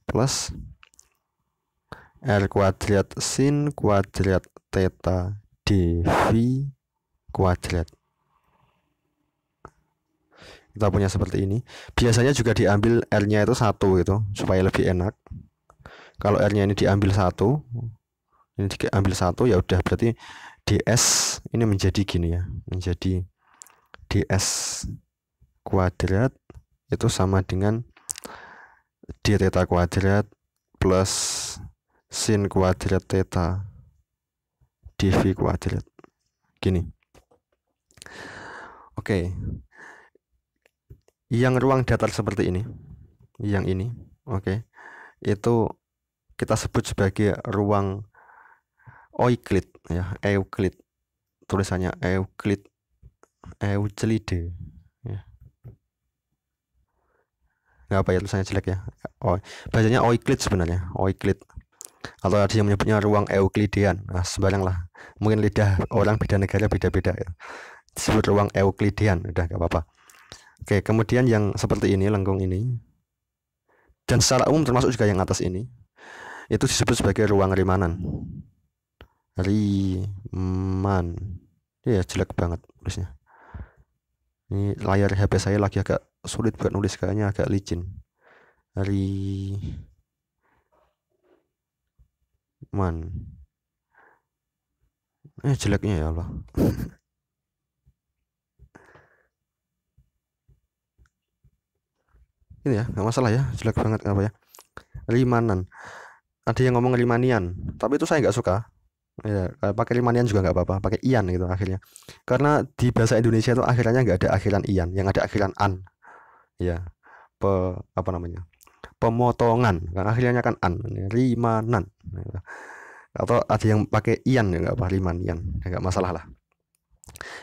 plus R kuadrat sin kuadrat theta dv kuadrat. Kita punya seperti ini. Biasanya juga diambil R nya itu satu gitu supaya lebih enak. Kalau R nya ini diambil satu ini diambil satu ya udah berarti ds ini menjadi gini ya menjadi ds kuadrat itu sama dengan d theta kuadrat plus sin kuadrat theta dv kuadrat. Gini. Oke. Yang ruang datar seperti ini yang ini oke itu kita sebut sebagai ruang Euclid ya Euclid tulisannya Euclid Euclide nggak apa ya tulisannya jelek ya. Oh bacanya Euclid sebenarnya Euclid. Atau ada yang menyebutnya ruang Euklidean nah, sembarang lah. Mungkin lidah orang beda negara beda-beda ya. Disebut ruang Euklidean udah nggak apa-apa. Oke kemudian yang seperti ini lengkung ini. Dan secara umum termasuk juga yang atas ini itu disebut sebagai ruang Rimanan. Riman. Ya jelek banget tulisnya ini layar HP saya lagi agak sulit buat nulis kayaknya agak licin. Hari man. Eh jeleknya ya Allah. *laughs* Ini ya nggak masalah ya jelek banget apa ya. Limanan ada yang ngomong limanian tapi itu saya nggak suka ya pakai limanian juga nggak apa-apa pakai ian gitu akhirnya. Karena di bahasa Indonesia itu akhirnya nggak ada akhiran ian yang ada akhiran an. Ya pe, apa namanya pemotongan karena akhirnya kan an rimanan atau ada yang pakai ian ya nggak apa rimanian ya nggak masalah lah.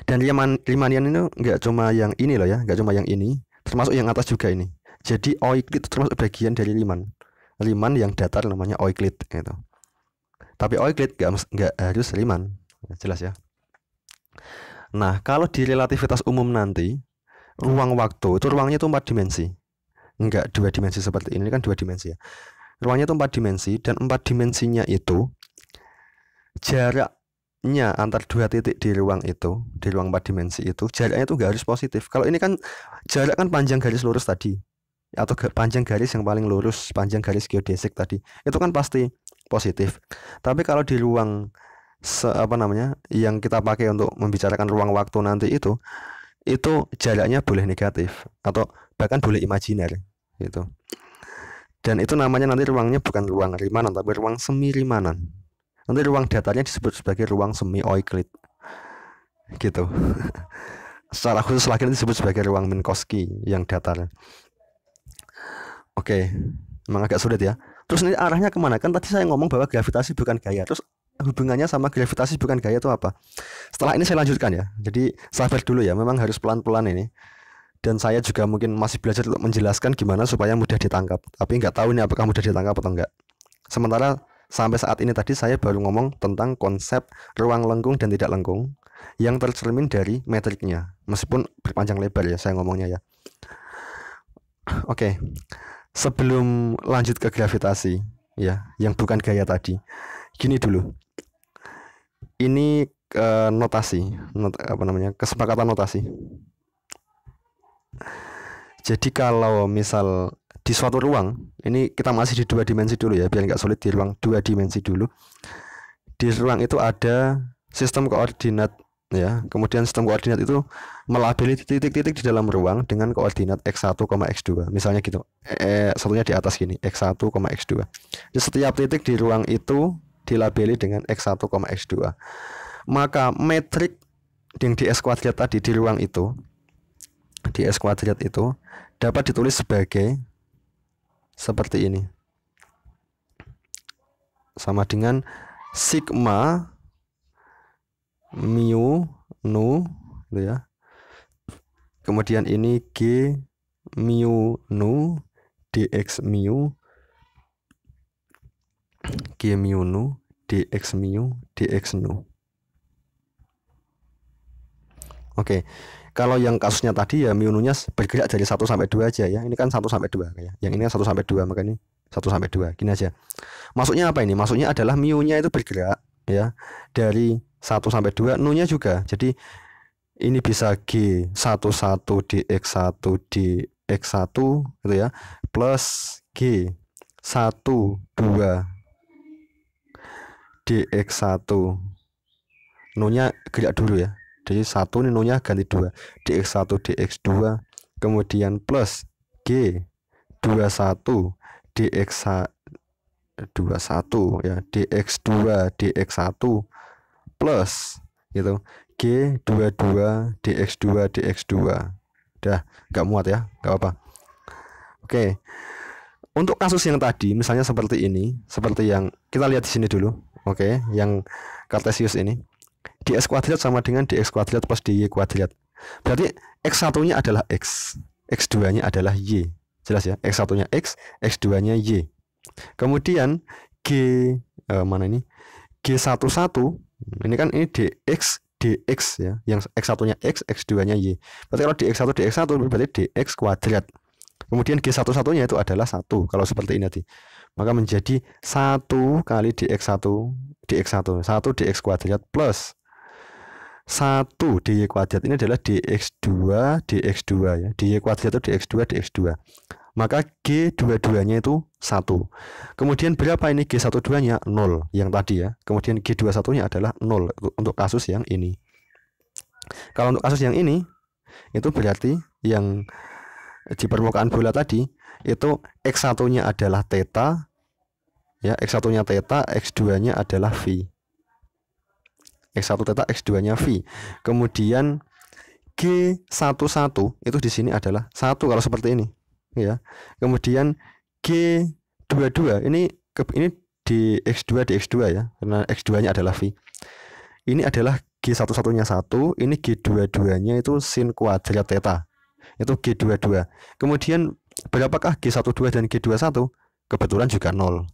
Dan riman rimanian ini nggak cuma yang ini loh ya nggak cuma yang ini termasuk yang atas juga ini. Jadi oiklit itu termasuk bagian dari liman. Liman yang datar namanya oiklit gitu tapi oiklit nggak nggak harus liman jelas ya. Nah kalau di relativitas umum nanti ruang waktu itu ruangnya itu empat dimensi. Enggak dua dimensi seperti ini, ini kan dua dimensi ya. Ruangnya itu empat dimensi dan empat dimensinya itu jaraknya antar dua titik di ruang itu di ruang empat dimensi itu jaraknya itu enggak harus positif. Kalau ini kan jarak kan panjang garis lurus tadi atau panjang garis yang paling lurus panjang garis geodesik tadi. Itu kan pasti positif. Tapi kalau di ruang se, apa namanya yang kita pakai untuk membicarakan ruang waktu nanti itu itu jaraknya boleh negatif atau bahkan boleh imajiner gitu. Dan itu namanya nanti ruangnya bukan ruang rimanan tapi ruang semi rimanan nanti ruang datarnya disebut sebagai ruang semi Euclid gitu. *laughs* Secara khusus lagi disebut sebagai ruang Minkowski yang datar. Oke emang agak sulit ya terus ini arahnya ke mana kan tadi saya ngomong bahwa gravitasi bukan gaya terus hubungannya sama gravitasi bukan gaya itu apa? Setelah ini saya lanjutkan ya. Jadi sabar dulu ya, memang harus pelan-pelan ini. Dan saya juga mungkin masih belajar untuk menjelaskan gimana supaya mudah ditangkap. Tapi nggak tahu ini apakah mudah ditangkap atau enggak. Sementara sampai saat ini tadi saya baru ngomong tentang konsep ruang lengkung dan tidak lengkung yang tercermin dari metriknya. Meskipun berpanjang lebar ya saya ngomongnya ya. Oke. Sebelum lanjut ke gravitasi ya, yang bukan gaya tadi. Gini dulu. Ini uh, notasi not, apa namanya kesepakatan notasi. Jadi kalau misal di suatu ruang ini kita masih di dua dimensi dulu ya biar nggak sulit di ruang dua dimensi dulu. Di ruang itu ada sistem koordinat ya kemudian sistem koordinat itu melabeli titik-titik di dalam ruang dengan koordinat x1, x2 misalnya gitu eh, satunya di atas gini x1, x2 di setiap titik di ruang itu dilabeli dengan X1, X2. Maka metrik yang di S kuadrat tadi di ruang itu di S kuadrat itu dapat ditulis sebagai seperti ini. Sama dengan sigma mu nu gitu ya. Kemudian ini G mu nu dx mu G mu nu dx mu dx nu. Oke. Kalau yang kasusnya tadi ya mu nya bergerak dari 1 sampai 2 aja ya. Ini kan 1 sampai 2 ya. Yang ini kan 1 sampai 2 maka ini 1 sampai 2. Gini aja. Maksudnya apa ini? Maksudnya adalah mu-nya itu bergerak ya dari 1 sampai 2, nu-nya juga. Jadi ini bisa G 11 dx1 dx1 gitu ya plus G 1 2 dx1 nunya gerak dulu ya. Jadi satu ini nunya ganti dua. Dx1 dx2 kemudian plus g 21 dx 21 ya dx2 dx1 plus gitu g 22 dx2 dx2 udah nggak muat ya nggak apa oke untuk kasus yang tadi misalnya seperti ini seperti yang kita lihat di sini dulu Oke, yang Cartesius ini dx kuadrat sama dengan dx kuadrat plus dy kuadrat. Berarti x1-nya adalah x, x2-nya adalah y. Jelas ya? X1-nya x, x2-nya y. Kemudian g eh, mana ini? G11 ini kan ini dx dx ya, yang x1-nya x, x2-nya y. Berarti kalau dx1 dx1 berarti dx kuadrat. Kemudian G11-nya itu adalah satu kalau seperti ini nanti maka menjadi satu kali dx1 dx1 1 dx kuadrat plus 1 dy kuadrat ini adalah dx2 dx2 ya dy kuadrat itu dx2 dx2 maka g dua-duanya itu 1 kemudian berapa ini? G12 nya 0 yang tadi ya. Kemudian g21 nya adalah 0 untuk kasus yang ini. Kalau untuk kasus yang ini itu berarti yang di permukaan bola tadi itu X1-nya adalah theta ya X1-nya theta, X2-nya adalah V. X1 theta, X2-nya V. Kemudian G11 itu di sini adalah satu. Kalau seperti ini, ya. Kemudian G22 ini ini di X2 di X2 ya karena X2 nya adalah V. Ini adalah G1 satunya satu ini G22 nya itu sin kuadrat theta. Itu G22 kemudian berapakah G12 dan G21 kebetulan juga nol.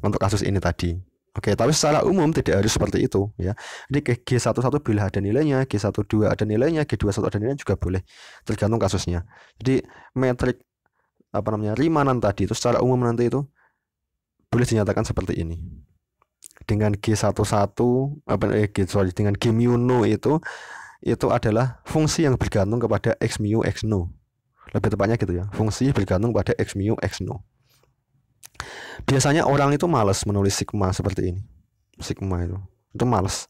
Untuk kasus ini tadi Oke, tapi secara umum tidak harus seperti itu ya. Jadi G11 bila ada nilainya, G12 ada nilainya, G21 ada nilainya juga boleh. Tergantung kasusnya. Jadi metrik apa namanya? Rimanan tadi itu secara umum nanti itu boleh dinyatakan seperti ini. Dengan G11 apa eh, G sorry, dengan G mu no itu itu adalah fungsi yang bergantung kepada x mu x no. Lebih tepatnya gitu ya. Fungsi bergantung pada x mu x no. Biasanya orang itu malas menulis sigma seperti ini. Sigma itu. Itu malas.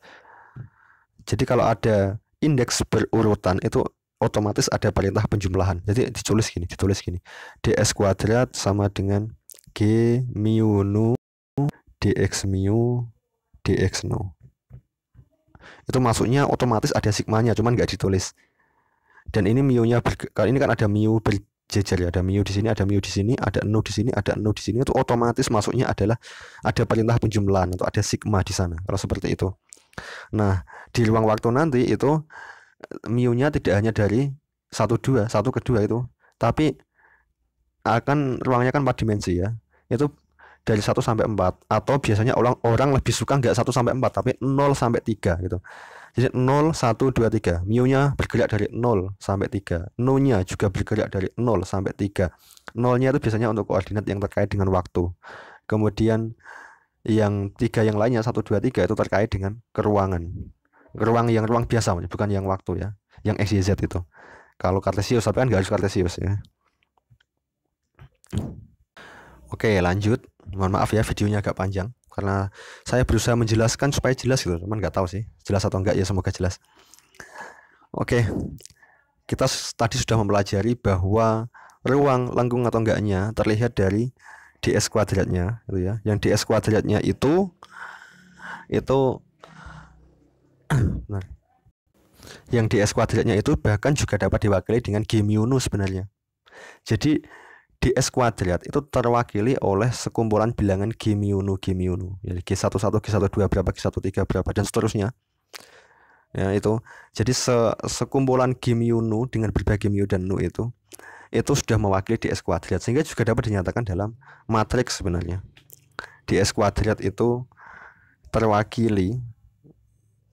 Jadi kalau ada indeks berurutan itu otomatis ada perintah penjumlahan. Jadi ditulis gini, ditulis gini. ds kuadrat sama dengan g mu nu dx mu dx nu. Itu masuknya otomatis ada sigmanya, cuman nggak ditulis. Dan ini mu-nya ini kan ada mu ber, jejer ya ada mu di sini ada mu di sini ada nu di sini ada nu di sini. Itu otomatis masuknya adalah ada perintah penjumlahan atau ada sigma di sana kalau seperti itu. Nah di ruang waktu nanti itu mu-nya tidak hanya dari satu dua satu ke dua itu tapi akan ruangnya kan empat dimensi ya. Itu dari 1 sampai 4 atau biasanya orang orang lebih suka nggak 1 sampai 4 tapi 0 sampai 3 gitu jadi 0, 1, 2, 3. Mu-nya bergerak dari 0 sampai 3. No-nya juga bergerak dari 0 sampai 3. 0-nya itu biasanya untuk koordinat yang terkait dengan waktu. Kemudian yang tiga yang lainnya 1, 2, 3 itu terkait dengan keruangan. Ruang yang ruang biasa bukan yang waktu ya. Yang X, Y, Z itu. Kalau kartesius tapi kan nggak harus kartesius ya. Oke lanjut. Mohon maaf ya videonya agak panjang karena saya berusaha menjelaskan supaya jelas gitu cuman nggak tahu sih jelas atau enggak ya semoga jelas. Oke kita tadi sudah mempelajari bahwa ruang lengkung atau enggaknya terlihat dari ds kuadratnya gitu ya. Yang ds kuadratnya itu itu *clears throat* benar. Yang ds kuadratnya itu bahkan juga dapat diwakili dengan g mu sebenarnya. Jadi ds kuadrat itu terwakili oleh sekumpulan bilangan G mu nu G mu nu. Jadi G11, G12 berapa, G13 berapa dan seterusnya. Ya, itu. Jadi se sekumpulan G mu nu dengan berbagai mu dan nu itu itu sudah mewakili ds kuadrat sehingga juga dapat dinyatakan dalam matriks sebenarnya. ds kuadrat itu terwakili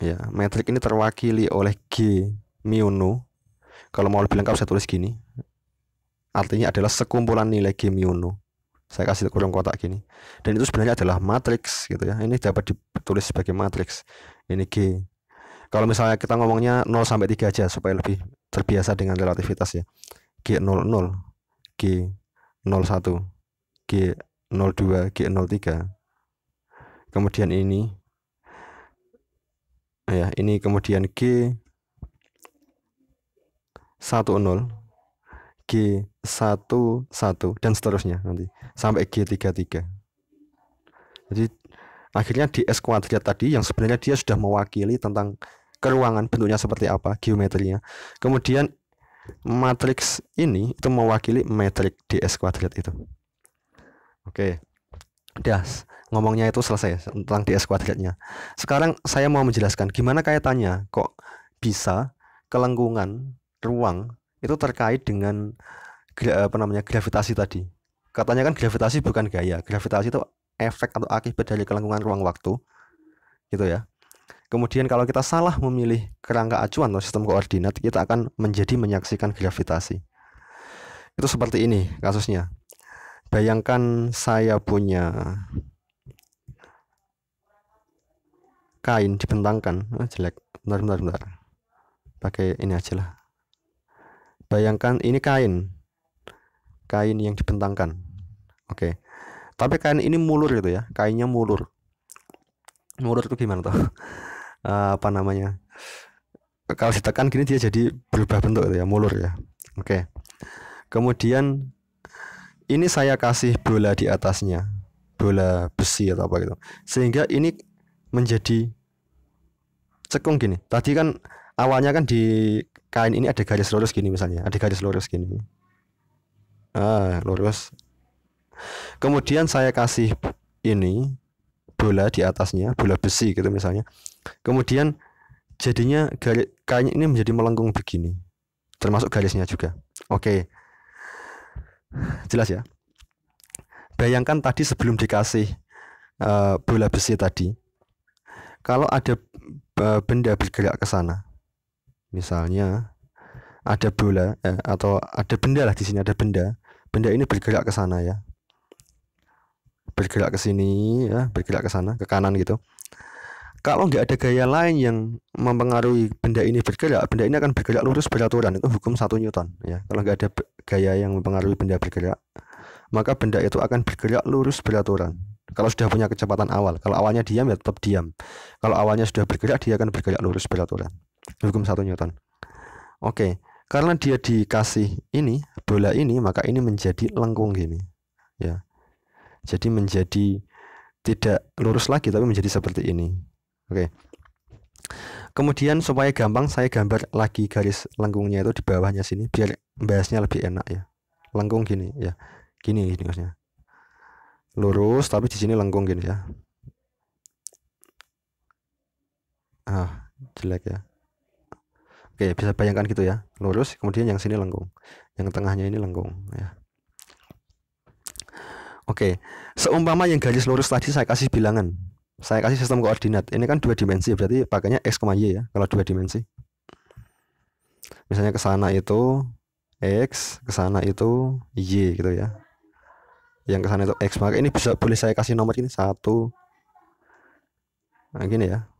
ya, metrik ini terwakili oleh G mu nu. Kalau mau lebih lengkap saya tulis gini artinya adalah sekumpulan nilai G mu nu. Saya kasih kurung kotak gini. Dan itu sebenarnya adalah matriks gitu ya. Ini dapat ditulis sebagai matriks. Ini G. Kalau misalnya kita ngomongnya 0 sampai 3 aja supaya lebih terbiasa dengan relativitas ya. G00, G01, G02, G03. Kemudian ini ya, ini kemudian G 10 G11 dan seterusnya nanti sampai G33. Jadi akhirnya di S kuadrat tadi yang sebenarnya dia sudah mewakili tentang keruangan bentuknya seperti apa, geometrinya. Kemudian matriks ini itu mewakili metrik ds kuadrat itu. Oke. Udah, ngomongnya itu selesai tentang ds kuadratnya. Sekarang saya mau menjelaskan gimana kaitannya kok bisa kelengkungan ruang itu terkait dengan apa namanya gravitasi tadi. Katanya kan gravitasi bukan gaya, gravitasi itu efek atau akibat dari kelengkungan ruang waktu, gitu ya. Kemudian kalau kita salah memilih kerangka acuan atau sistem koordinat, kita akan menjadi menyaksikan gravitasi. Itu seperti ini kasusnya. Bayangkan saya punya kain dibentangkan, oh, jelek. Bentar, bentar, bentar. Pakai ini aja lah. Bayangkan ini kain. Kain yang dibentangkan. Oke. Tapi kain ini mulur gitu ya. Kainnya mulur. Mulur itu gimana tuh? Uh, *laughs* apa namanya? Kalau ditekan gini dia jadi berubah bentuk gitu ya, mulur ya. Oke. Kemudian ini saya kasih bola di atasnya. Bola besi atau apa gitu. Sehingga ini menjadi cekung gini. Tadi kan awalnya kan di kain ini ada garis lurus gini misalnya ada garis lurus gini ah lurus kemudian saya kasih ini bola di atasnya bola besi gitu misalnya. Kemudian jadinya garis kayaknya ini menjadi melengkung begini. Termasuk garisnya juga. Oke. Jelas ya? Bayangkan tadi sebelum dikasih uh, bola besi tadi kalau ada uh, benda bergerak ke sana misalnya ada bola eh, atau ada benda lah di sini ada benda benda ini bergerak ke sana ya. Bergerak ke sini ya bergerak ke sana ke kanan gitu. Kalau nggak ada gaya lain yang mempengaruhi benda ini bergerak benda ini akan bergerak lurus beraturan. Itu hukum satu newton ya. Kalau nggak ada gaya yang mempengaruhi benda bergerak maka benda itu akan bergerak lurus beraturan. Kalau sudah punya kecepatan awal. Kalau awalnya diam ya tetap diam. Kalau awalnya sudah bergerak dia akan bergerak lurus beraturan. Hukum satu newton. Oke karena dia dikasih ini bola ini maka ini menjadi lengkung gini ya. Jadi menjadi tidak lurus lagi tapi menjadi seperti ini. Oke. Kemudian supaya gampang saya gambar lagi garis lengkungnya itu di bawahnya sini biar bahasnya lebih enak ya. Lengkung gini ya. Gini ini maksudnya. Lurus tapi di sini lengkung gini ya. Ah jelek ya oke bisa bayangkan gitu ya lurus kemudian yang sini lengkung yang tengahnya ini lengkung ya Oke, seumpama yang garis lurus tadi saya kasih bilangan, saya kasih sistem koordinat. Ini kan dua dimensi, berarti pakainya x, y ya, kalau dua dimensi. Misalnya ke sana itu x, ke sana itu y gitu ya. Yang ke sana itu x, maka ini bisa boleh saya kasih nomor ini satu. Nah, gini ya.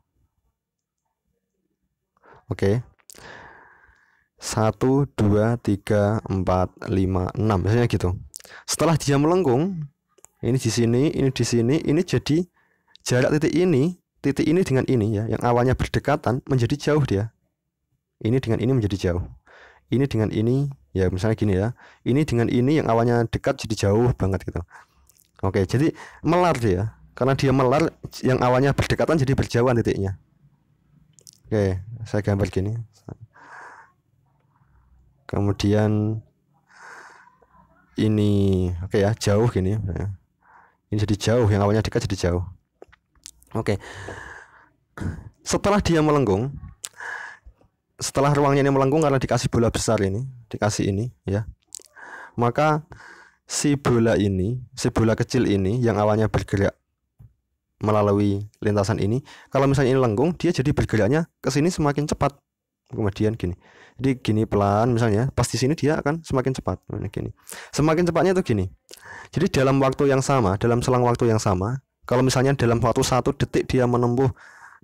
Oke. Satu, dua, tiga, empat, lima, enam, misalnya gitu. Setelah dia melengkung, ini di sini ini di sini ini jadi jarak titik ini titik ini dengan ini ya yang awalnya berdekatan menjadi jauh dia. Ini dengan ini menjadi jauh. Ini dengan ini ya misalnya gini ya. Ini dengan ini yang awalnya dekat jadi jauh banget gitu. Oke jadi melar dia. Karena dia melar yang awalnya berdekatan jadi berjauhan titiknya. Oke saya gambar gini kemudian ini oke ya jauh gini ya. Ini jadi jauh yang awalnya dekat jadi jauh. Oke. Setelah dia melengkung setelah ruangnya ini melengkung karena dikasih bola besar ini dikasih ini ya. Maka si bola ini si bola kecil ini yang awalnya bergerak melalui lintasan ini kalau misalnya ini lengkung dia jadi bergeraknya ke sini semakin cepat kemudian gini jadi gini pelan misalnya pas di sini dia akan semakin cepat. Gini. Semakin cepatnya itu gini. Jadi dalam waktu yang sama dalam selang waktu yang sama kalau misalnya dalam waktu satu detik dia menempuh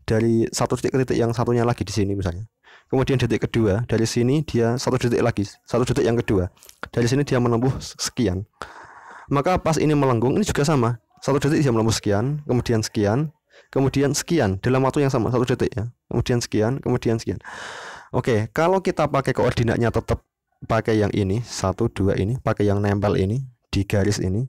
dari satu detik ke titik yang satunya lagi di sini misalnya. Kemudian detik kedua dari sini dia satu detik lagi satu detik yang kedua dari sini dia menempuh sekian. Maka pas ini melengkung ini juga sama. Satu detik dia menempuh sekian kemudian sekian kemudian sekian. Dalam waktu yang sama satu detik ya. Kemudian sekian kemudian sekian Oke, kalau kita pakai koordinatnya tetap pakai yang ini, satu dua ini, pakai yang nempel ini di garis ini,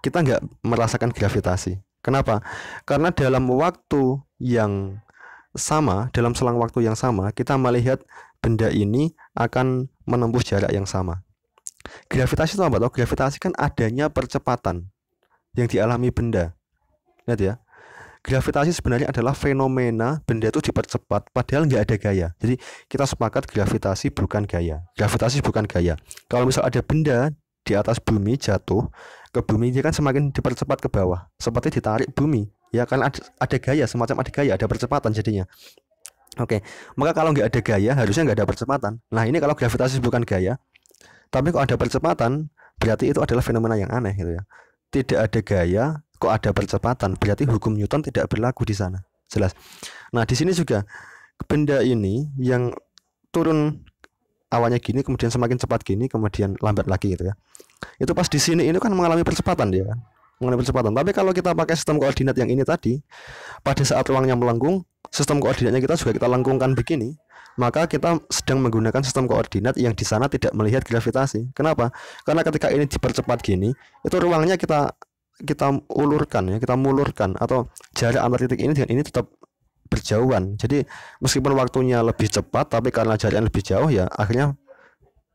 kita nggak merasakan gravitasi. Kenapa? Karena dalam waktu yang sama, dalam selang waktu yang sama, kita melihat benda ini akan menempuh jarak yang sama. Gravitasi itu apa? Tahu? Gravitasi kan adanya percepatan yang dialami benda. Lihat ya, gravitasi sebenarnya adalah fenomena benda itu dipercepat padahal nggak ada gaya. Jadi kita sepakat gravitasi bukan gaya. Gravitasi bukan gaya. Kalau misal ada benda di atas bumi jatuh ke bumi dia kan semakin dipercepat ke bawah seperti ditarik bumi ya kan ada, ada gaya semacam ada gaya ada percepatan jadinya oke maka kalau nggak ada gaya harusnya nggak ada percepatan nah ini kalau gravitasi bukan gaya tapi kok ada percepatan berarti itu adalah fenomena yang aneh gitu ya tidak ada gaya kok ada percepatan? Berarti hukum Newton tidak berlaku di sana. Jelas. Nah di sini juga benda ini yang turun awalnya gini kemudian semakin cepat gini kemudian lambat lagi gitu ya. Itu pas di sini ini kan mengalami percepatan dia kan? Mengalami percepatan. Tapi kalau kita pakai sistem koordinat yang ini tadi pada saat ruangnya melengkung sistem koordinatnya kita juga kita lengkungkan begini maka kita sedang menggunakan sistem koordinat yang di sana tidak melihat gravitasi. Kenapa? Karena ketika ini dipercepat gini, itu ruangnya kita kita ulurkan ya kita mulurkan atau jarak antar titik ini dengan ini tetap berjauhan. Jadi meskipun waktunya lebih cepat tapi karena jaraknya lebih jauh ya akhirnya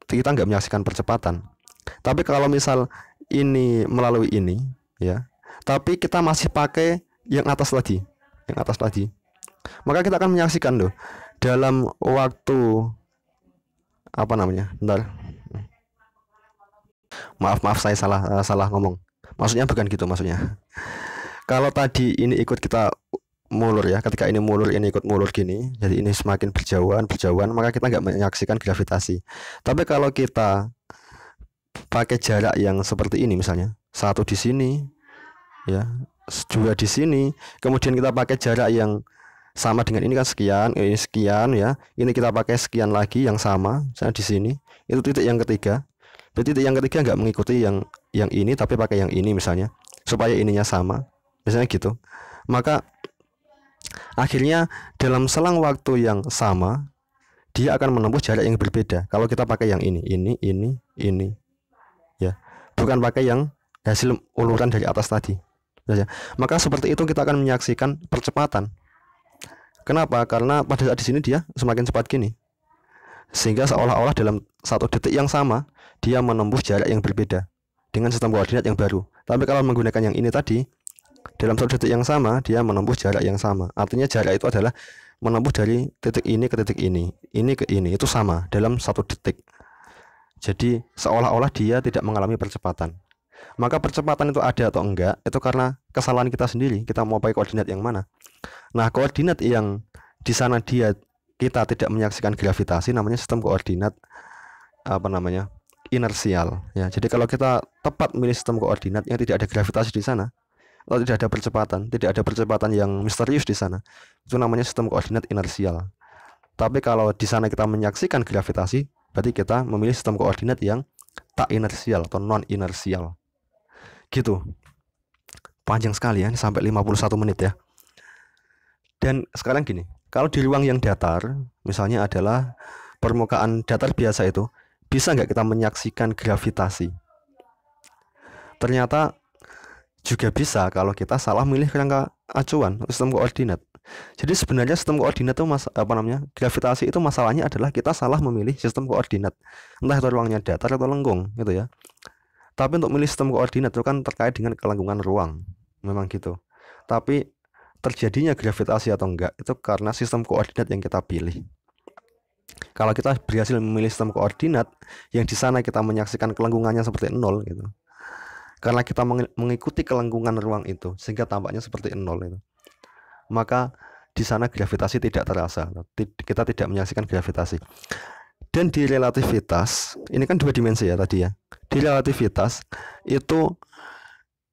kita nggak menyaksikan percepatan. Tapi kalau misal ini melalui ini ya tapi kita masih pakai yang atas tadi yang atas tadi maka kita akan menyaksikan loh dalam waktu apa namanya bentar. Maaf maaf saya salah uh, salah ngomong maksudnya bukan gitu maksudnya. Kalau tadi ini ikut kita mulur ya ketika ini mulur ini ikut mulur gini jadi ini semakin berjauhan berjauhan maka kita nggak menyaksikan gravitasi. Tapi kalau kita pakai jarak yang seperti ini misalnya satu di sini ya dua di sini kemudian kita pakai jarak yang sama dengan ini kan sekian ini sekian ya ini kita pakai sekian lagi yang sama misalnya di sini itu titik yang ketiga. Berarti titik yang ketiga nggak mengikuti yang yang ini tapi pakai yang ini misalnya supaya ininya sama misalnya gitu. Maka akhirnya dalam selang waktu yang sama dia akan menempuh jarak yang berbeda. Kalau kita pakai yang ini ini ini ini ya. Bukan pakai yang hasil uluran dari atas tadi maka seperti itu kita akan menyaksikan percepatan. Kenapa? Karena pada saat di sini dia semakin cepat gini. Sehingga seolah-olah dalam satu detik yang sama dia menempuh jarak yang berbeda dengan sistem koordinat yang baru tapi kalau menggunakan yang ini tadi dalam satu detik yang sama dia menempuh jarak yang sama artinya jarak itu adalah menempuh dari titik ini ke titik ini ini ke ini itu sama dalam satu detik jadi seolah-olah dia tidak mengalami percepatan. Maka percepatan itu ada atau enggak itu karena kesalahan kita sendiri. Kita mau pakai koordinat yang mana? Nah, koordinat yang di sana dia kita tidak menyaksikan gravitasi namanya sistem koordinat apa namanya? Inersial ya. Jadi kalau kita tepat memilih sistem koordinat yang tidak ada gravitasi di sana, atau tidak ada percepatan, tidak ada percepatan yang misterius di sana, itu namanya sistem koordinat inersial. Tapi kalau di sana kita menyaksikan gravitasi, Berarti kita memilih sistem koordinat yang tak inersial atau non inersial. Gitu. Panjang sekali ya, sampai 51 menit ya. Dan sekarang gini, kalau di ruang yang datar, misalnya adalah permukaan datar biasa itu, bisa nggak kita menyaksikan gravitasi? Ternyata juga bisa kalau kita salah milih kerangka acuan sistem koordinat. Jadi sebenarnya sistem koordinat itu mas apa namanya gravitasi itu masalahnya adalah kita salah memilih sistem koordinat entah itu ruangnya datar atau lengkung gitu ya. Tapi untuk memilih sistem koordinat itu kan terkait dengan kelengkungan ruang memang gitu. Tapi terjadinya gravitasi atau enggak itu karena sistem koordinat yang kita pilih. Kalau kita berhasil memilih sistem koordinat yang di sana kita menyaksikan kelengkungannya seperti nol gitu. Karena kita mengikuti kelengkungan ruang itu sehingga tampaknya seperti nol itu maka di sana gravitasi tidak terasa. Kita tidak menyaksikan gravitasi. Dan di relativitas, ini kan dua dimensi ya tadi ya. Di relativitas itu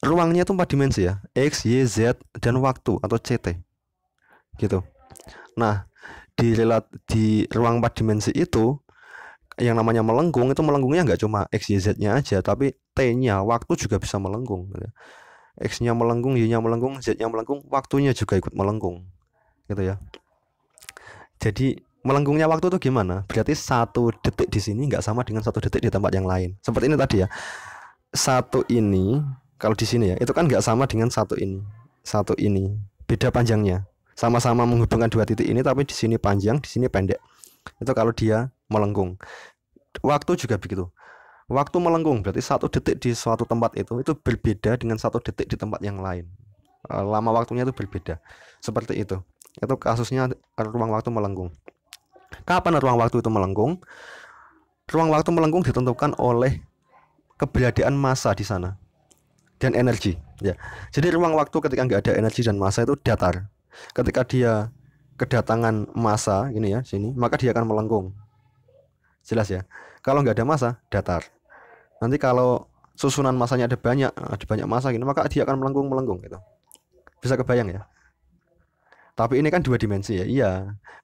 ruangnya itu empat dimensi ya, x, y, z dan waktu atau ct. Gitu. Nah, di relat di ruang empat dimensi itu yang namanya melengkung itu melengkungnya nggak cuma x, y, z-nya aja, tapi t-nya waktu juga bisa melengkung. Gitu. X-nya melengkung, Y-nya melengkung, Z-nya melengkung, waktunya juga ikut melengkung. Gitu ya. Jadi melengkungnya waktu itu gimana? Berarti satu detik di sini nggak sama dengan satu detik di tempat yang lain. Seperti ini tadi ya. Satu ini kalau di sini ya, itu kan nggak sama dengan satu ini. Satu ini beda panjangnya. Sama-sama menghubungkan dua titik ini tapi di sini panjang, di sini pendek. Itu kalau dia melengkung. Waktu juga begitu. Waktu melengkung berarti satu detik di suatu tempat itu itu berbeda dengan satu detik di tempat yang lain. Eh, lama waktunya itu berbeda. Seperti itu. Itu kasusnya ruang waktu melengkung. Kapan ruang waktu itu melengkung? Ruang waktu melengkung ditentukan oleh keberadaan massa di sana dan energi. Ya. Jadi ruang waktu ketika nggak ada energi dan massa itu datar. Ketika dia kedatangan massa ini ya sini, maka dia akan melengkung. Jelas ya. Kalau nggak ada massa, datar. Nanti kalau susunan masanya ada banyak ada banyak masa gitu maka dia akan melengkung melengkung gitu. Bisa kebayang ya? Tapi ini kan dua dimensi ya? Iya.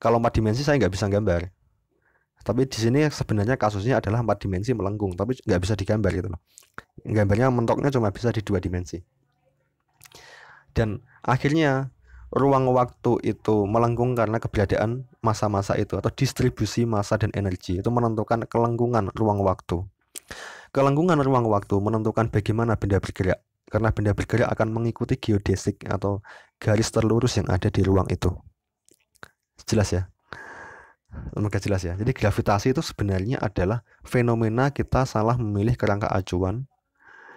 Kalau empat dimensi saya nggak bisa gambar. Tapi di sini sebenarnya kasusnya adalah empat dimensi melengkung tapi nggak bisa digambar gitu loh. Gambarnya mentoknya cuma bisa di dua dimensi. Dan akhirnya ruang waktu itu melengkung karena keberadaan masa-masa itu atau distribusi masa dan energi itu menentukan kelengkungan ruang waktu Kelengkungan ruang waktu menentukan bagaimana benda bergerak, karena benda bergerak akan mengikuti geodesik atau garis terlurus yang ada di ruang itu. Jelas ya? Semoga jelas ya. Jadi gravitasi itu sebenarnya adalah fenomena kita salah memilih kerangka acuan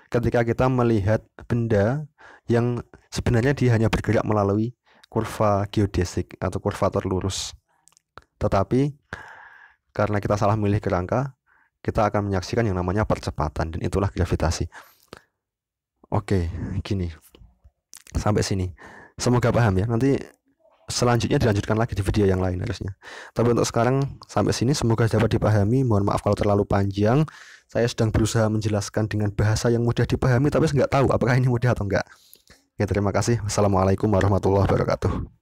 ketika kita melihat benda yang sebenarnya dia hanya bergerak melalui kurva geodesik atau kurvator lurus. Tetapi karena kita salah milih kerangka, kita akan menyaksikan yang namanya percepatan dan itulah gravitasi. Oke, gini. Sampai sini. Semoga paham ya. Nanti selanjutnya dilanjutkan lagi di video yang lain harusnya. Tapi untuk sekarang sampai sini semoga dapat dipahami. Mohon maaf kalau terlalu panjang. Saya sedang berusaha menjelaskan dengan bahasa yang mudah dipahami tapi nggak tahu apakah ini mudah atau enggak. Ya terima kasih. Wassalamualaikum warahmatullahi wabarakatuh.